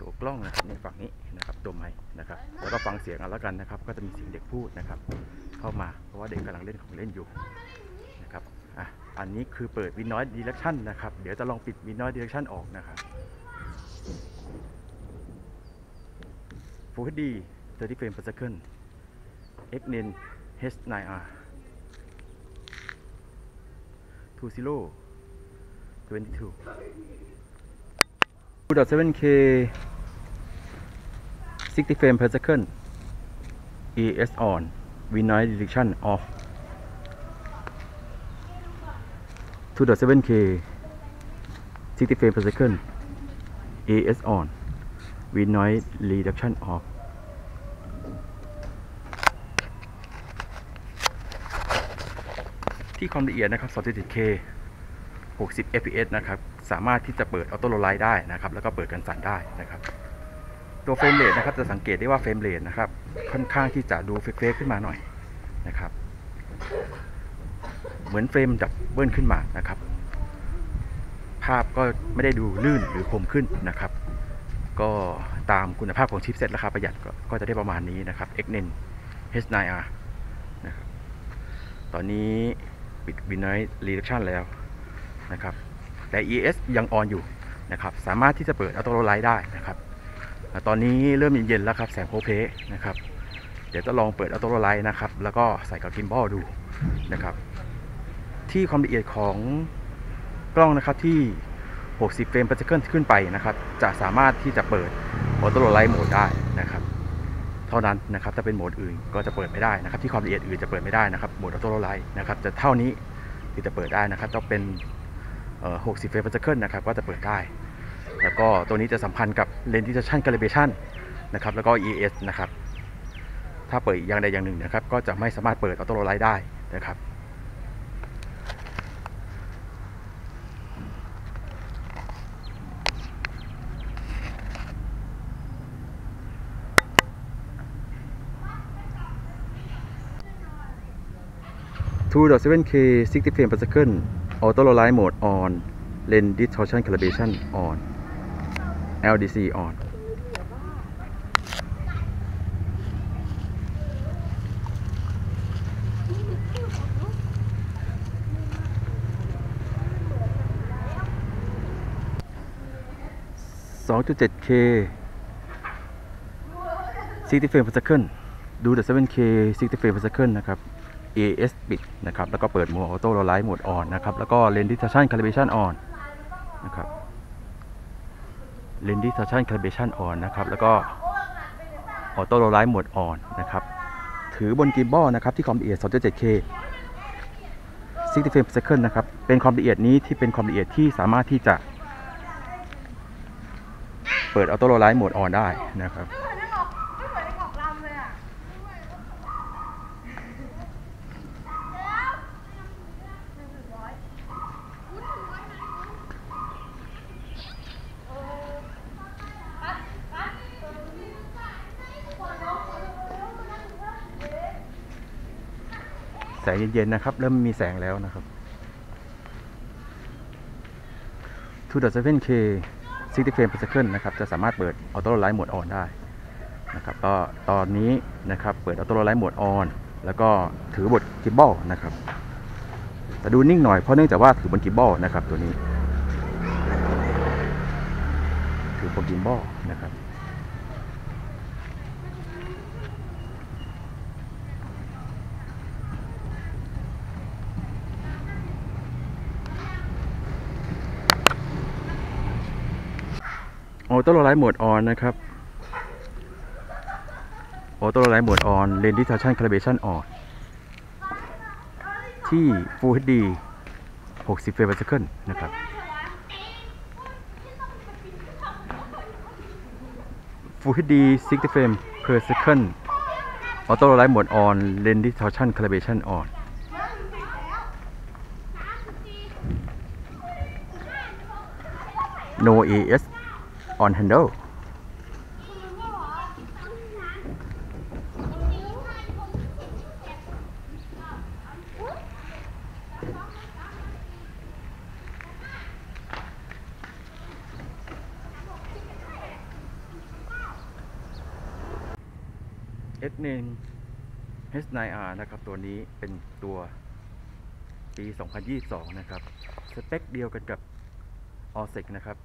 B: ตัวกล้องนะครับในฝั่งนี้นะครับตัวไม้นะครับแล้วก็ฟังเสียงเอาแล้วกันนะครับ ก็จะมีเสียงเด็กพูดนะครับ เข้ามาเพราะว่าเด็กกำลังเล่นของเล่นอยู่นะครับอะอันนี้คือเปิด Win Noise Reduction นะครับ เดี๋ยวจะลองปิด Win Noise Reduction ออกนะครับ Full HD 30 frames per second X-Nin H9R 20 22 2.7K 60 frames per second ES on with noise reduction off 2.7K 60 frames per second EIS on wind noise reduction off ที่ความละเอียดนะครับ 2.7K 60 fps นะครับ สามารถที่จะเปิด auto low light ได้นะครับ แล้วก็เปิดกันสั่นได้นะครับ ตัว frame rate นะครับ จะสังเกตได้ว่า frame rate นะครับ ค่อนข้างที่จะดู fake ๆขึ้นมาหน่อยนะครับ เหมือน frame double ขึ้นมานะครับ ภาพก็ไม่ได้ดูลื่นหรือคมขึ้นนะครับ ก็ตามคุณภาพของ chipset ราคาประหยัดก็ก็จะได้ประมาณนี้นะครับ AXNEN H9R นะครับ ตอนนี้ ปิด wind noise reduction แล้วนะครับแต่ ES ยังออนอยู่นะครับสามารถที่จะเปิด Auto Low Light ได้นะครับตอนนี้เริ่มเย็นๆแล้วครับแสงโพล้เพล้นะครับเดี๋ยวจะลองเปิด Auto Low Light นะครับแล้วก็ใส่กับ Gimbal ดูนะครับที่ความละเอียดของกล้องนะครับที่ 60 frame per second ขึ้นไปนะครับ จะสามารถที่จะเปิด Auto Low Light โหมดได้นะครับ เท่านั้นนะครับถ้าเป็นโหมดอื่นก็จะเปิดไม่ได้นะครับ ที่ความละเอียดอื่นจะเปิดไม่ได้นะครับโหมด auto low light นะครับจะเท่านี้ที่จะเปิดได้นะครับต้องเป็นเอ่อ60เฟรม per second นะครับก็จะเปิดได้ แล้วก็ตัวนี้จะสัมพันธ์กับ Lens Distortion Calibration นะครับแล้วก็ ES นะครับถ้าเปิดอย่างใดอย่างหนึ่งนะครับก็จะไม่สามารถเปิดออโต้โลไลท์ได้นะครับ 2.7K 60 frame per second auto low light mode on lens distortion calibration on LDC on 2.7K 60 frame per second ดู 7K 60 frame per second นะครับ AS ปิดนะครับแล้วก็เปิดโหมด Auto Low Light โหมด On นนะครับแล้วก็ Lens Detection Calibration On นะครับ Lens Detection Calibration On นะครับแล้วก็ Auto Low Light โหมด On นนะครับถือบนกิมบอลนะครับที่ความละเอียด 2.7K 60 frame per second นะครับ เป็นความละเอียดนี้ที่เป็นความละเอียดที่สามารถที่จะ เปิด Auto Low Light โหมด On ได้นะครับ
C: ม่เหมือนในออกลำเลยอะ
B: แส งเย็นๆนะครับ เริ่มมีแสงแล้วนะครับ 2.7K 60 frame per second นะครับ จะสามารถเปิด Auto Light Mode On ได้นะครับก็ตอนนี้นะครับเปิด Auto Light Mode On แล้วก็ถือบทกิมบอลนะครับ แต่ดูนิ่งหน่อยเพราะเนื่องจากว่าถือบนกิมบอลนะครับตัวนี้ ถือบนกิมบอลนะครับ auto light mode on นะครับ auto light mode on lens distortion calibration on ที่ Full HD 60 frame per second นะครับ Full HD 60 frame per second auto light mode on lens distortion calibration on no AS on handle เอสหนึ่ง H9R นะครับ ตัวนี้เป็นตัวปี 2022 นะครับ สเปคเดียวกันกับ o s e c นะครับ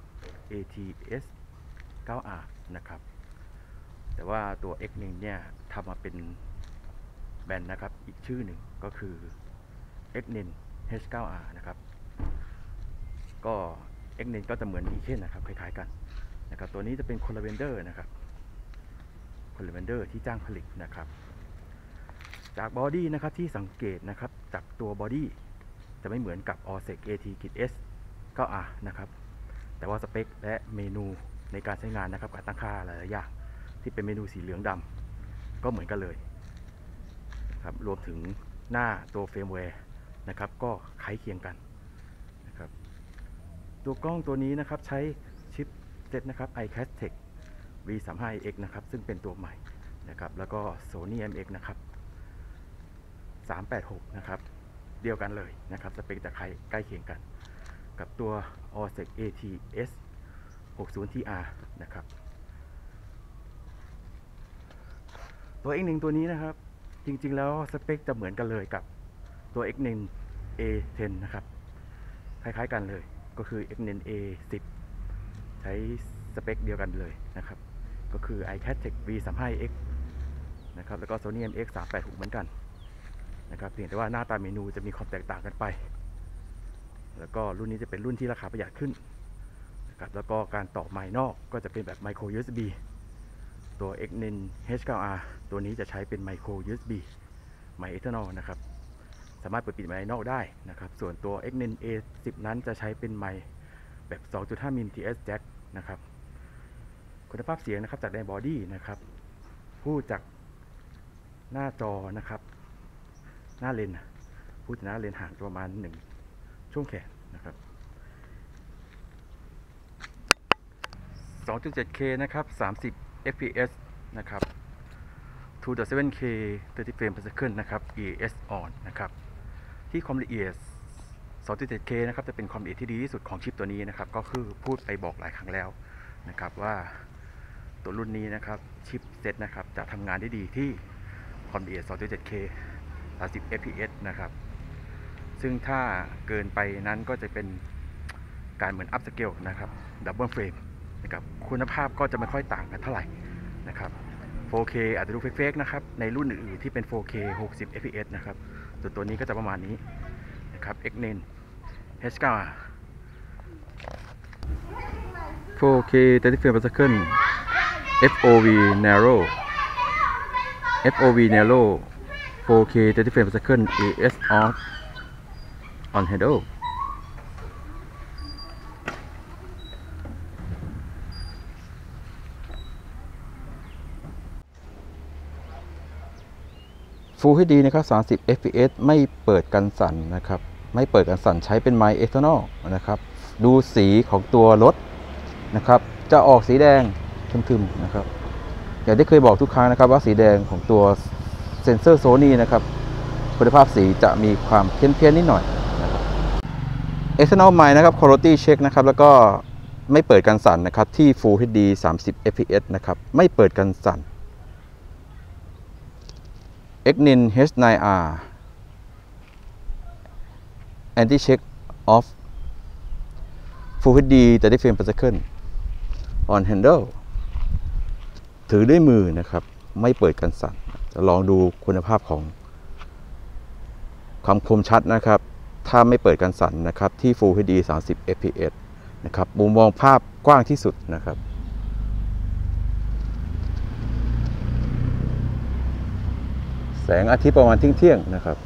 B: ATS 9R นะครับ แต่ว่าตัว X1 เนี่ยทำมาเป็นแบรนด์นะครับ อีกชื่อหนึ่งก็คือ X1 H9R นะครับ ก็ X1 ก็จะเหมือน e k นะครับ คล้ายๆกันนะครับ ตัวนี้จะเป็นคนละเวนเดอร์นะครับคนละเวนเดอร์ที่จ้างผลิตนะครับ จาก body นะครับที่สังเกตนะครับจากตัว body จะไม่เหมือนกับ o s e c AT S 9R นะครับ แต่ว่าสเปคและเมนู ในการใช้งานนะครับการตั้งค่าหลายๆอย่างที่เป็นเมนูสีเหลืองดำก็เหมือนกันเลยครับรวมถึงหน้าตัวเฟรมแวร์นะครับก็คล้ายเคียงกันนะครับตัวกล้องตัวนี้นะครับใช้ chipset นะครับ iCastech V35X นะครับซึ่งเป็นตัวใหม่นะครับแล้วก็ Sony MX นะครับ386 นะครับ
A: เดียวกันเลยนะครับ สเปคจะใกล้ใกล้เคียงกัน กับตัว o s e c ATS 60 TR นะครับ ตัว X1 ตัวนี้นะครับ จริง ๆ แล้วสเปคจะเหมือนกันเลยกับตัว X1 A10 นะครับ คล้าย ๆ กันเลย ก็คือ X1 A10 ใช้สเปคเดียวกันเลยนะครับ ก็คือ iCat Tech V35X นะครับ แล้วก็ Sony MX 386 เหมือนกันนะครับเพียงแต่ว่าหน้าตาเมนูจะมีความแตกต่างกันไป แล้วก็รุ่นนี้จะเป็นรุ่นที่ราคาประหยัดขึ้น นะครับแล้วก็การต่อไมค์นอกก็จะเป็นแบบ micro USB ตัว X1 H9R ตัวนี้จะใช้เป็น micro USB ไมค์ Eternal นะครับสามารถเปิดปิดไมค์นอกได้นะครับส่วนตัว X1 A10 นั้นจะใช้เป็นไมค์แบบ 2.5 มิล TS Jack นะครับคุณภาพเสียงนะครับจากแดนบอดี้นะครับพูดจากหน้าจอนะครับ หน้าเลนพูดจากหน้าเลนห่างประมาณ 1 ช่วงแขนนะครับ 2.7K นะครับ 30 fps นะครับ 2.7K 30 frame per second นะครับ EIS on นะครับ ที่ความละเอียด 2.7K นะครับ จะเป็นความละเอียดที่ดีที่สุดของชิปตัวนี้นะครับ ก็คือพูดไปบอกหลายครั้งแล้วนะครับว่าตัวรุ่นนี้นะครับ chipset นะครับ จะทำงานได้ดีที่ความละเอียด 2.7K 30 fps นะครับ ซึ่งถ้าเกินไปนั้นก็จะเป็นการเหมือน upscale นะครับ double frame นะครับคุณภาพก็จะไม่ค่อยต่างกันเท่าไหร่นะครับ 4K อาจจะดูเฟกๆนะครับในรุ่นอื่นๆที่เป็น 4K 60 fps นะครับส่วนตัวนี้ก็จะประมาณนี้นะครับ X9 H9 4K 30 frames per second FOV narrow FOV narrow 4K 30 frames per second AS off on handle ฟูให้ดีนะครับ30 fps ไม่เปิดกันสั่นนะครับ ไม่เปิดกันสั่นใช้เป็นไมค์เอทานอลนะครับ ดูสีของตัวรถนะครับ จะออกสีแดงทึมๆนะครับ อย่างที่เคยบอกทุกครั้งนะครับว่าสีแดงของตัวเซนเซอร์โซนี่นะครับคุณภาพสีจะมีความเพี้ยนๆนิดหน่อยนะครับ external mic นะครับ quality check นะครับ แล้วก็ไม่เปิดกันสั่นนะครับที่ Full HD 30 fps นะครับ ไม่เปิดกันสั่น Xnin H9R Anti Check Off Full HD 30 frame per second on handle ถือด้วยมือนะครับ ไม่เปิดกันสั่นจะลองดูคุณภาพของความคมชัดนะครับ ถ้าไม่เปิดกันสั่นนะครับ ที่ Full HD 30 fps นะครับ มุมมองภาพกว้างที่สุดนะครับ แส งอาทิตย์ประมาณเที่ยงๆนะครับ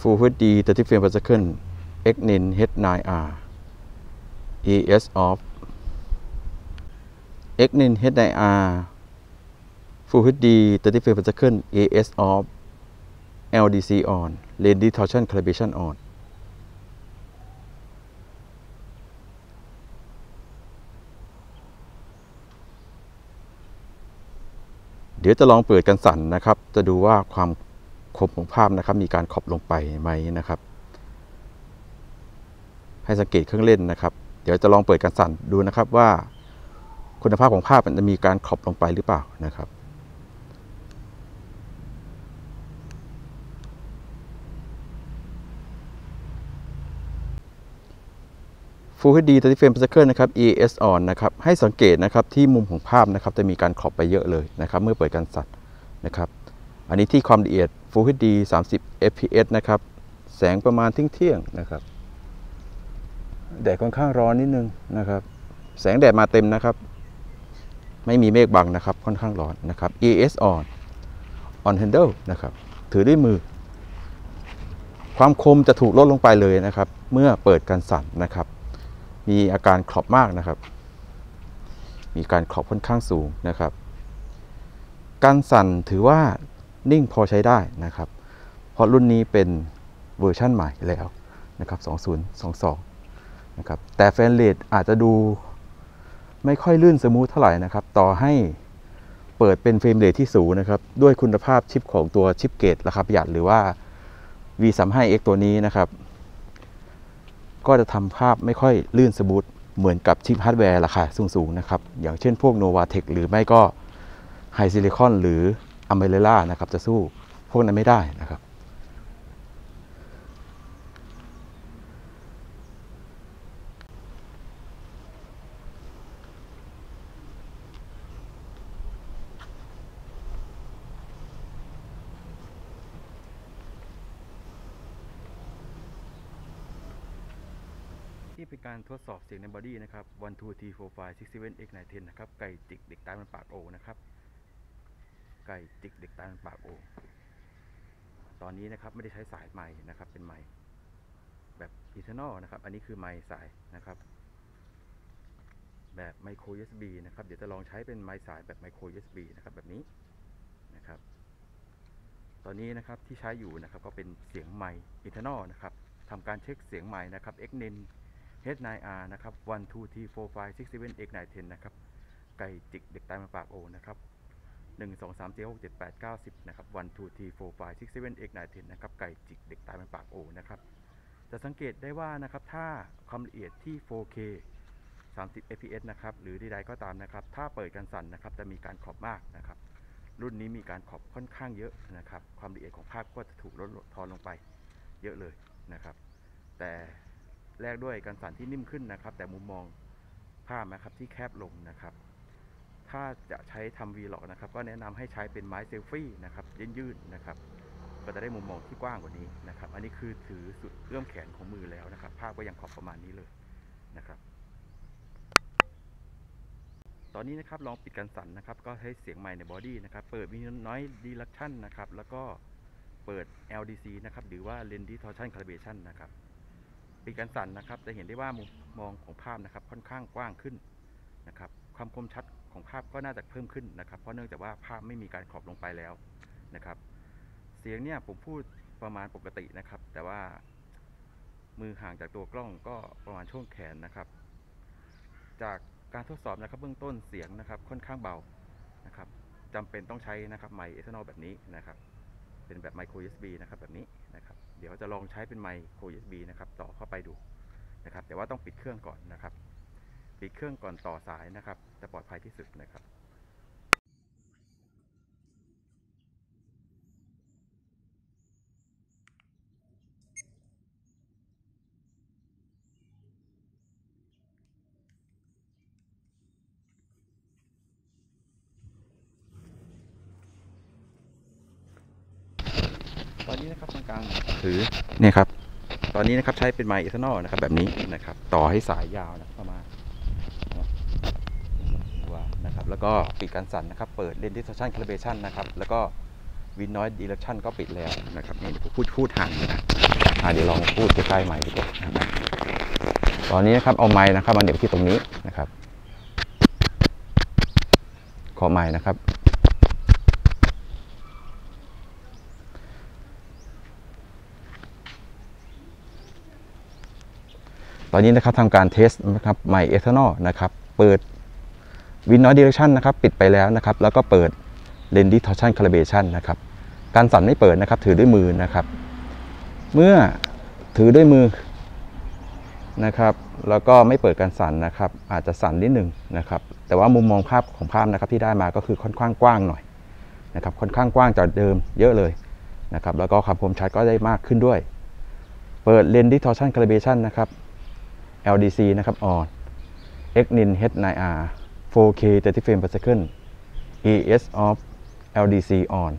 A: Full HD 30 frame per second Xnin H9R ES off Xnin H9R Full HD 30 frame per second ES off LDC on Lane Distortion Calibration on ดี๋ยวจะลองเปิดกันสั่นนะครับ จะดูว่าความคมของภาพนะครับ มีการขอบลงไปไหมนะครับ ให้สังเกตเครื่องเล่นนะครับ เดี๋ยวจะลองเปิดกันสั่นดูนะครับว่าคุณภาพของภาพมันจะมีการขอบลงไปหรือเปล่านะครับ Full HD 30 frame per second นะครับ ES on นะครับ ให้สังเกตนะครับที่มุมของภาพนะครับจะมีการขอบไปเยอะเลยนะครับ เมื่อเปิดการสั่นนะครับ อันนี้ที่ความละเอียด Full HD 30 fps นะครับ แสงประมาณเที่ยงนะครับ แดดค่อนข้างร้อนนิดนึงนะครับ แสงแดดมาเต็มนะครับ ไม่มีเมฆบังนะครับ ค่อนข้างร้อนนะครับ ES on on handle นะครับ ถือด้วยมือ ความคมจะถูกลดลงไปเลยนะครับ เมื่อเปิดการสั่นนะครับ มีอาการขอบมากนะครับ มีการ crop ค่อนข้างสูงนะครับ การสั่นถือว่านิ่งพอใช้ได้นะครับ เพราะรุ่นนี้เป็นเวอร์ชั่นใหม่แล้วนะครับ 2022 นะครับ แต่ frame rate อาจจะดูไม่ค่อยลื่น smooth เท่าไหร่นะครับ ต่อให้เปิดเป็น frame rate ที่สูงนะครับ ด้วยคุณภาพชิปของตัว chipset ราคาประหยัดหรือว่า V35X ตัวนี้นะครับ ก็จะทำภาพไม่ค่อยลื่น smooth เหมือนกับชิปฮาร์ดแวร์ราคาสูงๆนะครับ อย่างเช่นพวก Novatec หรือไม่ก็ HiSilicon หรือ Ambarella นะครับจะสู้พวกนั้นไม่ได้นะครับ ที่เป็นการทดสอบ เสียงใน body นะครับ one two three four five six seven eight nine ten นะครับ ไก่จิกเด็กตายบนปากโอ่งนะครับ ไก่จิกเด็กตายบนปากโอ่ง ตอนนี้นะครับไม่ได้ใช้สายไมค์นะครับ เป็นไมค์แบบ external นะครับ อันนี้คือไมค์สายนะครับ แบบ micro USB นะครับ เดี๋ยวจะลองใช้เป็นไมค์สายแบบ micro USB นะครับ แบบนี้นะครับ ตอนนี้นะครับที่ใช้อยู่นะครับก็เป็นเสียงไมค์ internal นะครับทำการเช็คเสียงไมค์นะครับ x n e n H9R นะครับ1 2 3 4 5 6 7 X 9 10นะครับ ไก่จิกเด็กตายมาปากโอนะครับ1 2 3 4 6 7 8 9 10นะครับ1 2 3 4 5 6 7 X 9 10นะครับไก่จิกเด็กตายมาปากโอนะครับจะสังเกตได้ว่านะครับถ้าความละเอียดที่ 4K 30 fps นะครับหรือใดๆก็ตามนะครับ ถ้าเปิดการสั่นนะครับจะมีการขอบมากนะครับ รุ่นนี้มีการขอบค่อนข้างเยอะนะครับ ความละเอียดของภาพก็จะถูกลดทอนลงไป เยอะเลยนะครับ แต่ แลกด้วยการสั่นที่นิ่มขึ้นนะครับ แต่มุมมองภาพนะครับที่แคบลงนะครับ ถ้าจะใช้ทำวีล็อกนะครับ ก็แนะนำให้ใช้เป็นไม้เซลฟี่นะครับยืดๆนะครับ ก็จะได้มุมมองที่กว้างกว่านี้นะครับ อันนี้คือถือสุดเอื้อมแขนของมือแล้วนะครับ ภาพก็ยังขอบประมาณนี้เลยนะครับ ตอนนี้นะครับลองปิดการสั่นนะครับ ก็ให้เสียงไมค์ใน body นะครับ เปิด wind noise reduction นะครับ แล้วก็เปิด LDC นะครับ หรือว่า Lens Distortion Calibration นะครับ ปิดการสั่นนะครับ จะเห็นได้ว่ามุมมองของภาพนะครับ ค่อนข้างกว้างขึ้นนะครับ ความคมชัดของภาพก็น่าจะเพิ่มขึ้นนะครับ เพราะเนื่องจากว่าภาพไม่มีการ crop ลงไปแล้วนะครับ เสียงเนี่ยผมพูดประมาณปกตินะครับ แต่ว่ามือห่างจากตัวกล้องก็ประมาณช่วงแขนนะครับ จากการทดสอบนะครับ เบื้องต้นเสียงนะครับ ค่อนข้างเบานะครับจำเป็นต้องใช้นะครับไมค์เอทานอลแบบนี้นะครับ เป็นแบบไมโคร USB นะครับแบบนี้นะครับ เดี๋ยวจะลองใช้เป็นไมโคร USB นะครับ ต่อเข้าไปดูนะครับ แต่ว่าต้องปิดเครื่องก่อนนะครับ ปิดเครื่องก่อนต่อสายนะครับ จะปลอดภัยที่สุดนะครับ ครับทางการถือเนี่ยครับ ตอนนี้นะครับใช้เป็นไมค์ external นะครับ แบบนี้นะครับ ต่อไมค์สายยาวนะประมาณว่านะครับ แล้วก็ปิดการสั่นนะครับ เปิด lens distortion calibration นะครับ แล้วก็ wind noise reduction ก็ปิดแล้วนะครับนี่เดี๋ยวผมพูดพูดห่างนะอ่าเดี๋ยวลองพูดใกล้ๆไมค์ดีกว่านะครับตอนนี้นะครับเอาไมค์นะครับมาเหน็บที่ตรงนี้นะครับ ขอไมค์นะครับ ตอนนี้นะครับทำการ test นะครับไมค์ external นะครับ เปิด wind noise reduction นะครับปิดไปแล้วนะครับ แล้วก็เปิด lens distortion calibration นะครับการสั่นไม่เปิดนะครับ ถือด้วยมือนะครับ เมื่อถือด้วยมือนะครับ แล้วก็ไม่เปิดการสั่นนะครับ อาจจะสั่นนิดหนึ่งนะครับ แต่ว่ามุมมองภาพของภาพนะครับที่ได้มาก็คือค่อนข้างกว้างหน่อยนะครับ ค่อนข้างกว้างจากเดิมเยอะเลยนะครับ แล้วก็ความคมชัดก็ได้มากขึ้นด้วย เปิด lens distortion calibration นะครับ LDC นะครับ on AXNEN H9R 4K 30 frame per second EIS off LDC on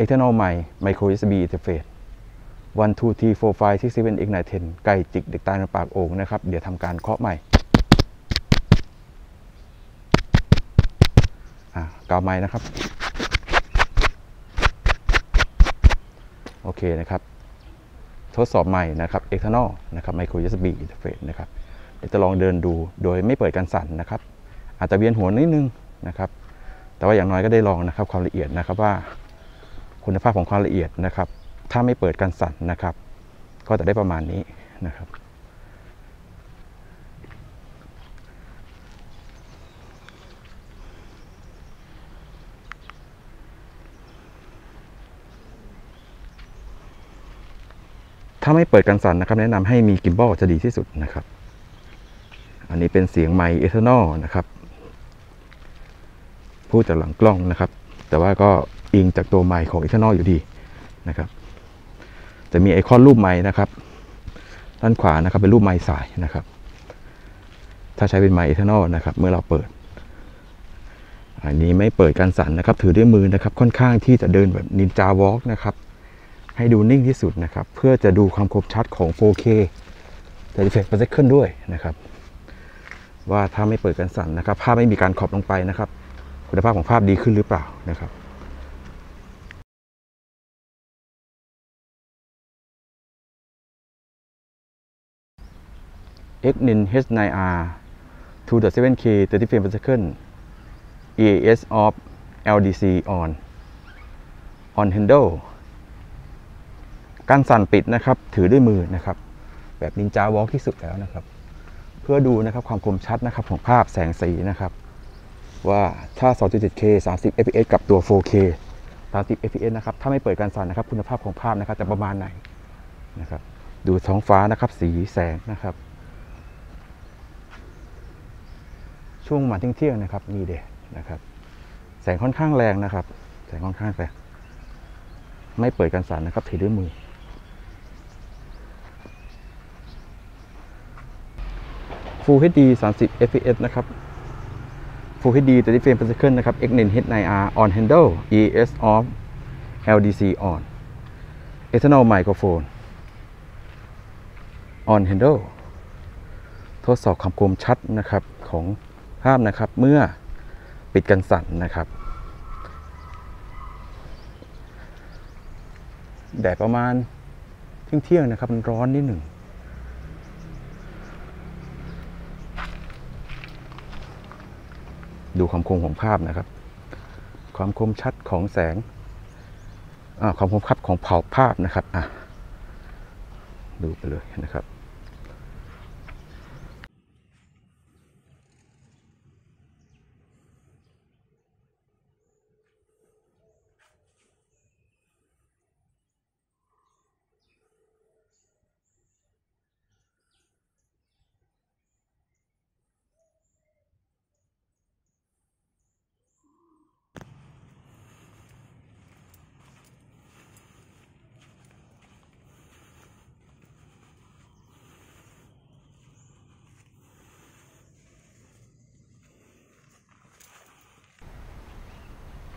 A: external mic micro USB interface 1 2 3 4 5 6 7 X 9 10ไก่จิกเด็กตายในปากโอ่งนะครับ เดี๋ยวทำการเคาะใหม่อะกาวไม้นะครับ โอเคนะครับ ทดสอบใหม่นะครับ external นะครับ micro USB interface นะครับเดี๋ยวจะลองเดินดูโดยไม่เปิดการสั่นนะครับ อาจจะเวียนหัวนิดนึงนะครับ แต่ว่าอย่างน้อยก็ได้ลองนะครับความละเอียดนะครับว่า คุณภาพของความละเอียดนะครับ ถ้าไม่เปิดการสั่นนะครับ ก็จะได้ประมาณนี้นะครับ
B: ถ้าไม่เปิดกันสั่นนะครับ แนะนำให้มี gimbal จะดีที่สุดนะครับ อันนี้เป็นเสียงไมค์ external นะครับ พูดจากหลังกล้องนะครับ แต่ว่าก็อิงจากตัวไมค์ของ external อยู่ดีนะครับ จะมีไอคอนรูปไมค์นะครับ ด้านขวานะครับเป็นรูปไมค์สายนะครับ ถ้าใช้เป็นไมค์ external นะครับ เมื่อเราเปิด อันนี้ไม่เปิดการสั่นนะครับ ถือด้วยมือนะครับ ค่อนข้างที่จะเดินแบบ ninja walk นะครับ ให้ดูนิ่งที่สุดนะครับ เพื่อจะดูความคมชัดของ 4K 30 frames per second ด้วยนะครับ ว่าถ้าไม่เปิดการสั่นนะครับ ภาพไม่มีการขอบลงไปนะครับ คุณภาพของภาพดีขึ้นหรือเปล่านะครับ Xnin H9R to the 7K 30 frames per second EAS off LDC on on handle การสั่นปิดนะครับ ถือด้วยมือนะครับ แบบนินจาวอล์กที่สุดแล้วนะครับ เพื่อดูนะครับความคมชัดนะครับของภาพแสงสีนะครับ ว่าถ้า 2.7K 30 fps กับตัว 4K 30 fps นะครับ ถ้าไม่เปิดการสั่นนะครับ คุณภาพของภาพนะครับจะประมาณไหนนะครับ ดูท้องฟ้านะครับ สีแสงนะครับ ช่วงมาเที่ยงๆนะครับ มีแดดนะครับ แสงค่อนข้างแรงนะครับ แสงค่อนข้างแรง ไม่เปิดกันสั่นนะครับ ถือด้วยมือ Full HD 30 fps นะครับ Full HD 30 frames per second นะครับ X1 H9R on handle ES off LDC on external microphone on handle ทดสอบความคมชัดนะครับของภาพนะครับเมื่อปิดกันสั่นนะครับ แดดประมาณเที่ยงๆนะครับ มันร้อนนิดหนึ่ง ดูความคมของภาพนะครับ ความคมชัดของแสงความคมชัดของเผาภาพนะครับอะดูไปเลยนะครับ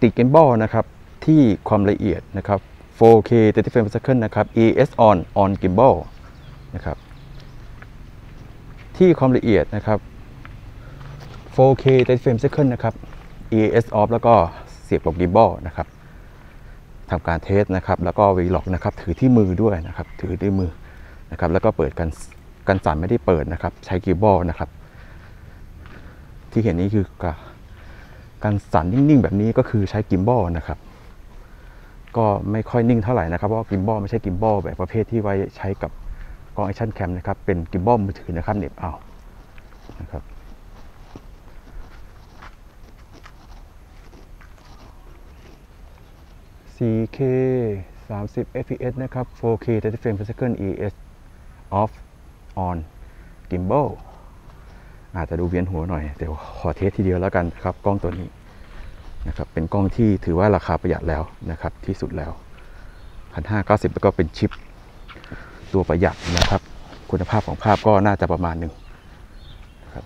B: ติดเกมบอลนะครับที่ความละเอียดนะครับ 4K 30 frames per second นะครับ ES on on gimbal นะครับที่ความละเอียดนะครับ 4K 30 frames per second นะครับ ES off แล้วก็เสียบกับ gimbal นะครับทำการเทสนะครับ แล้วก็ vlog นะครับ ถือที่มือด้วยนะครับ ถือด้วยมือนะครับ แล้วก็เปิดกันกันสั่นไม่ได้เปิดนะครับ ใช้ gimbal นะครับ ที่เห็นนี้คือ การสั่นนิ่งๆ แบบนี้ก็คือใช้ gimbal นะครับ ก็ไม่ค่อยนิ่งเท่าไหร่นะครับเพราะ gimbal ไม่ใช่ gimbal แบบประเภทที่ไว้ใช้กับกล้อง action cam นะครับเป็น gimbal มือถือนะครับเน็บเอานะครับ 4K 30 fps นะครับ 4K 30 frames per second EIS off on gimbal อาจจะดูเวียนหัวหน่อยเดี๋ยวขอเทสทีเดียวแล้วกันครับกล้องตัวนี้นะครับเป็นกล้องที่ถือว่าราคาประหยัดแล้วนะครับที่สุดแล้วพันห้าเก้าสิบแล้วก็เป็นชิปตัวประหยัดนะครับ คุณภาพของภาพก็น่าจะประมาณหนึ่งนะครับ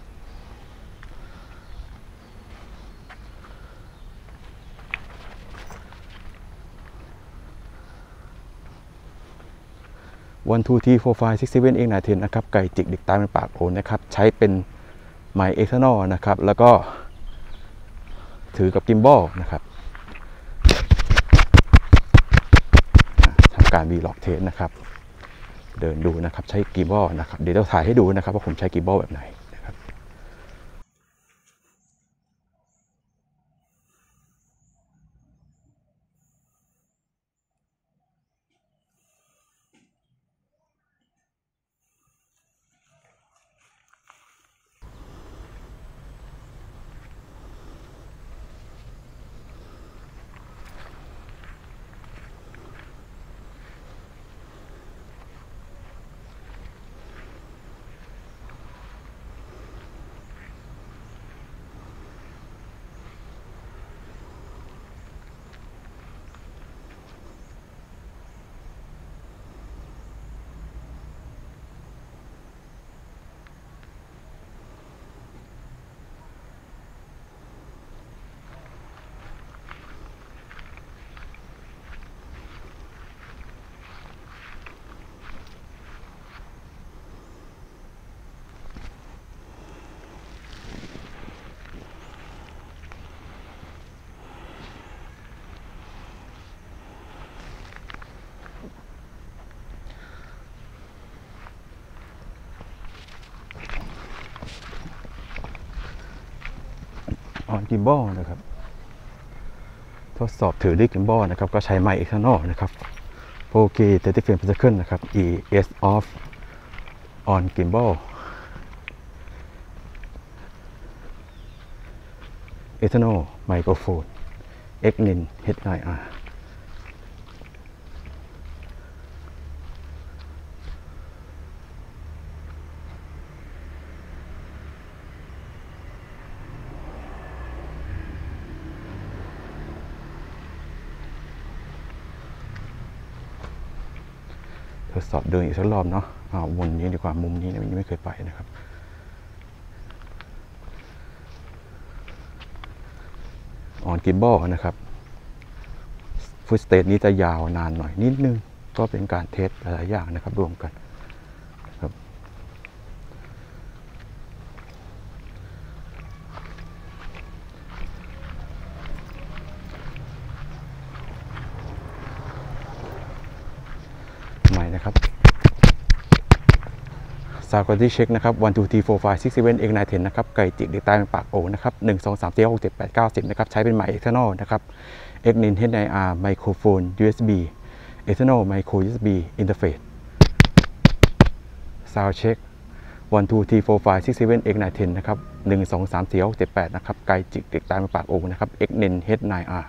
B: one two three four five six seven eight nine ten นะครับไก่จิกเด็กตายเป็นปากโอ่งนะครับ ใช้เป็น ไมค์ external นะครับ แล้วก็ถือกับ gimbal นะครับทำการ vlog test นะครับ เดินดูนะครับ ใช้ gimbal นะครับ เดี๋ยวเราถ่ายให้ดูนะครับว่าผมใช้ gimbal แบบไหน
D: gimbal นะครับ ทดสอบถือด้วย gimbal นะครับ ก็ใช้ไมค์ข้างนอกนะครับ4K thirty frame per second นะครับ EIS off on gimbal external microphone AXNEN H9R เดินอีกสักรอบเนาะเอาวนนี้ดีกว่ามุมนี้เนี่ยยังไม่เคยไปนะครับ on gimbal นะครับ ฟุตสเตทนี้จะยาวนานหน่อยนิดนึง ก็เป็นการ test หลายอย่างนะครับรวมกันครับใหม่นะครับ ซาวด์ที่เช็คนะครับ1 2 3 4 5 6 7 8 9 10นะครับไก่จิกเด็กตายเป็นปากโอนะครับ1 2 3 4 6 7 8 9 10นะครับใช้เป็นไมค์ external นะครับ Xnin H9R ไมโครโฟน USB external micro USB interface sound check 1 2 3 4 5 6 7 8 9 10นะครับ1 2 3 4 6 7 8นะครับไก่จิกเด็กตายเป็นปากโอนะครับ Xnin H9R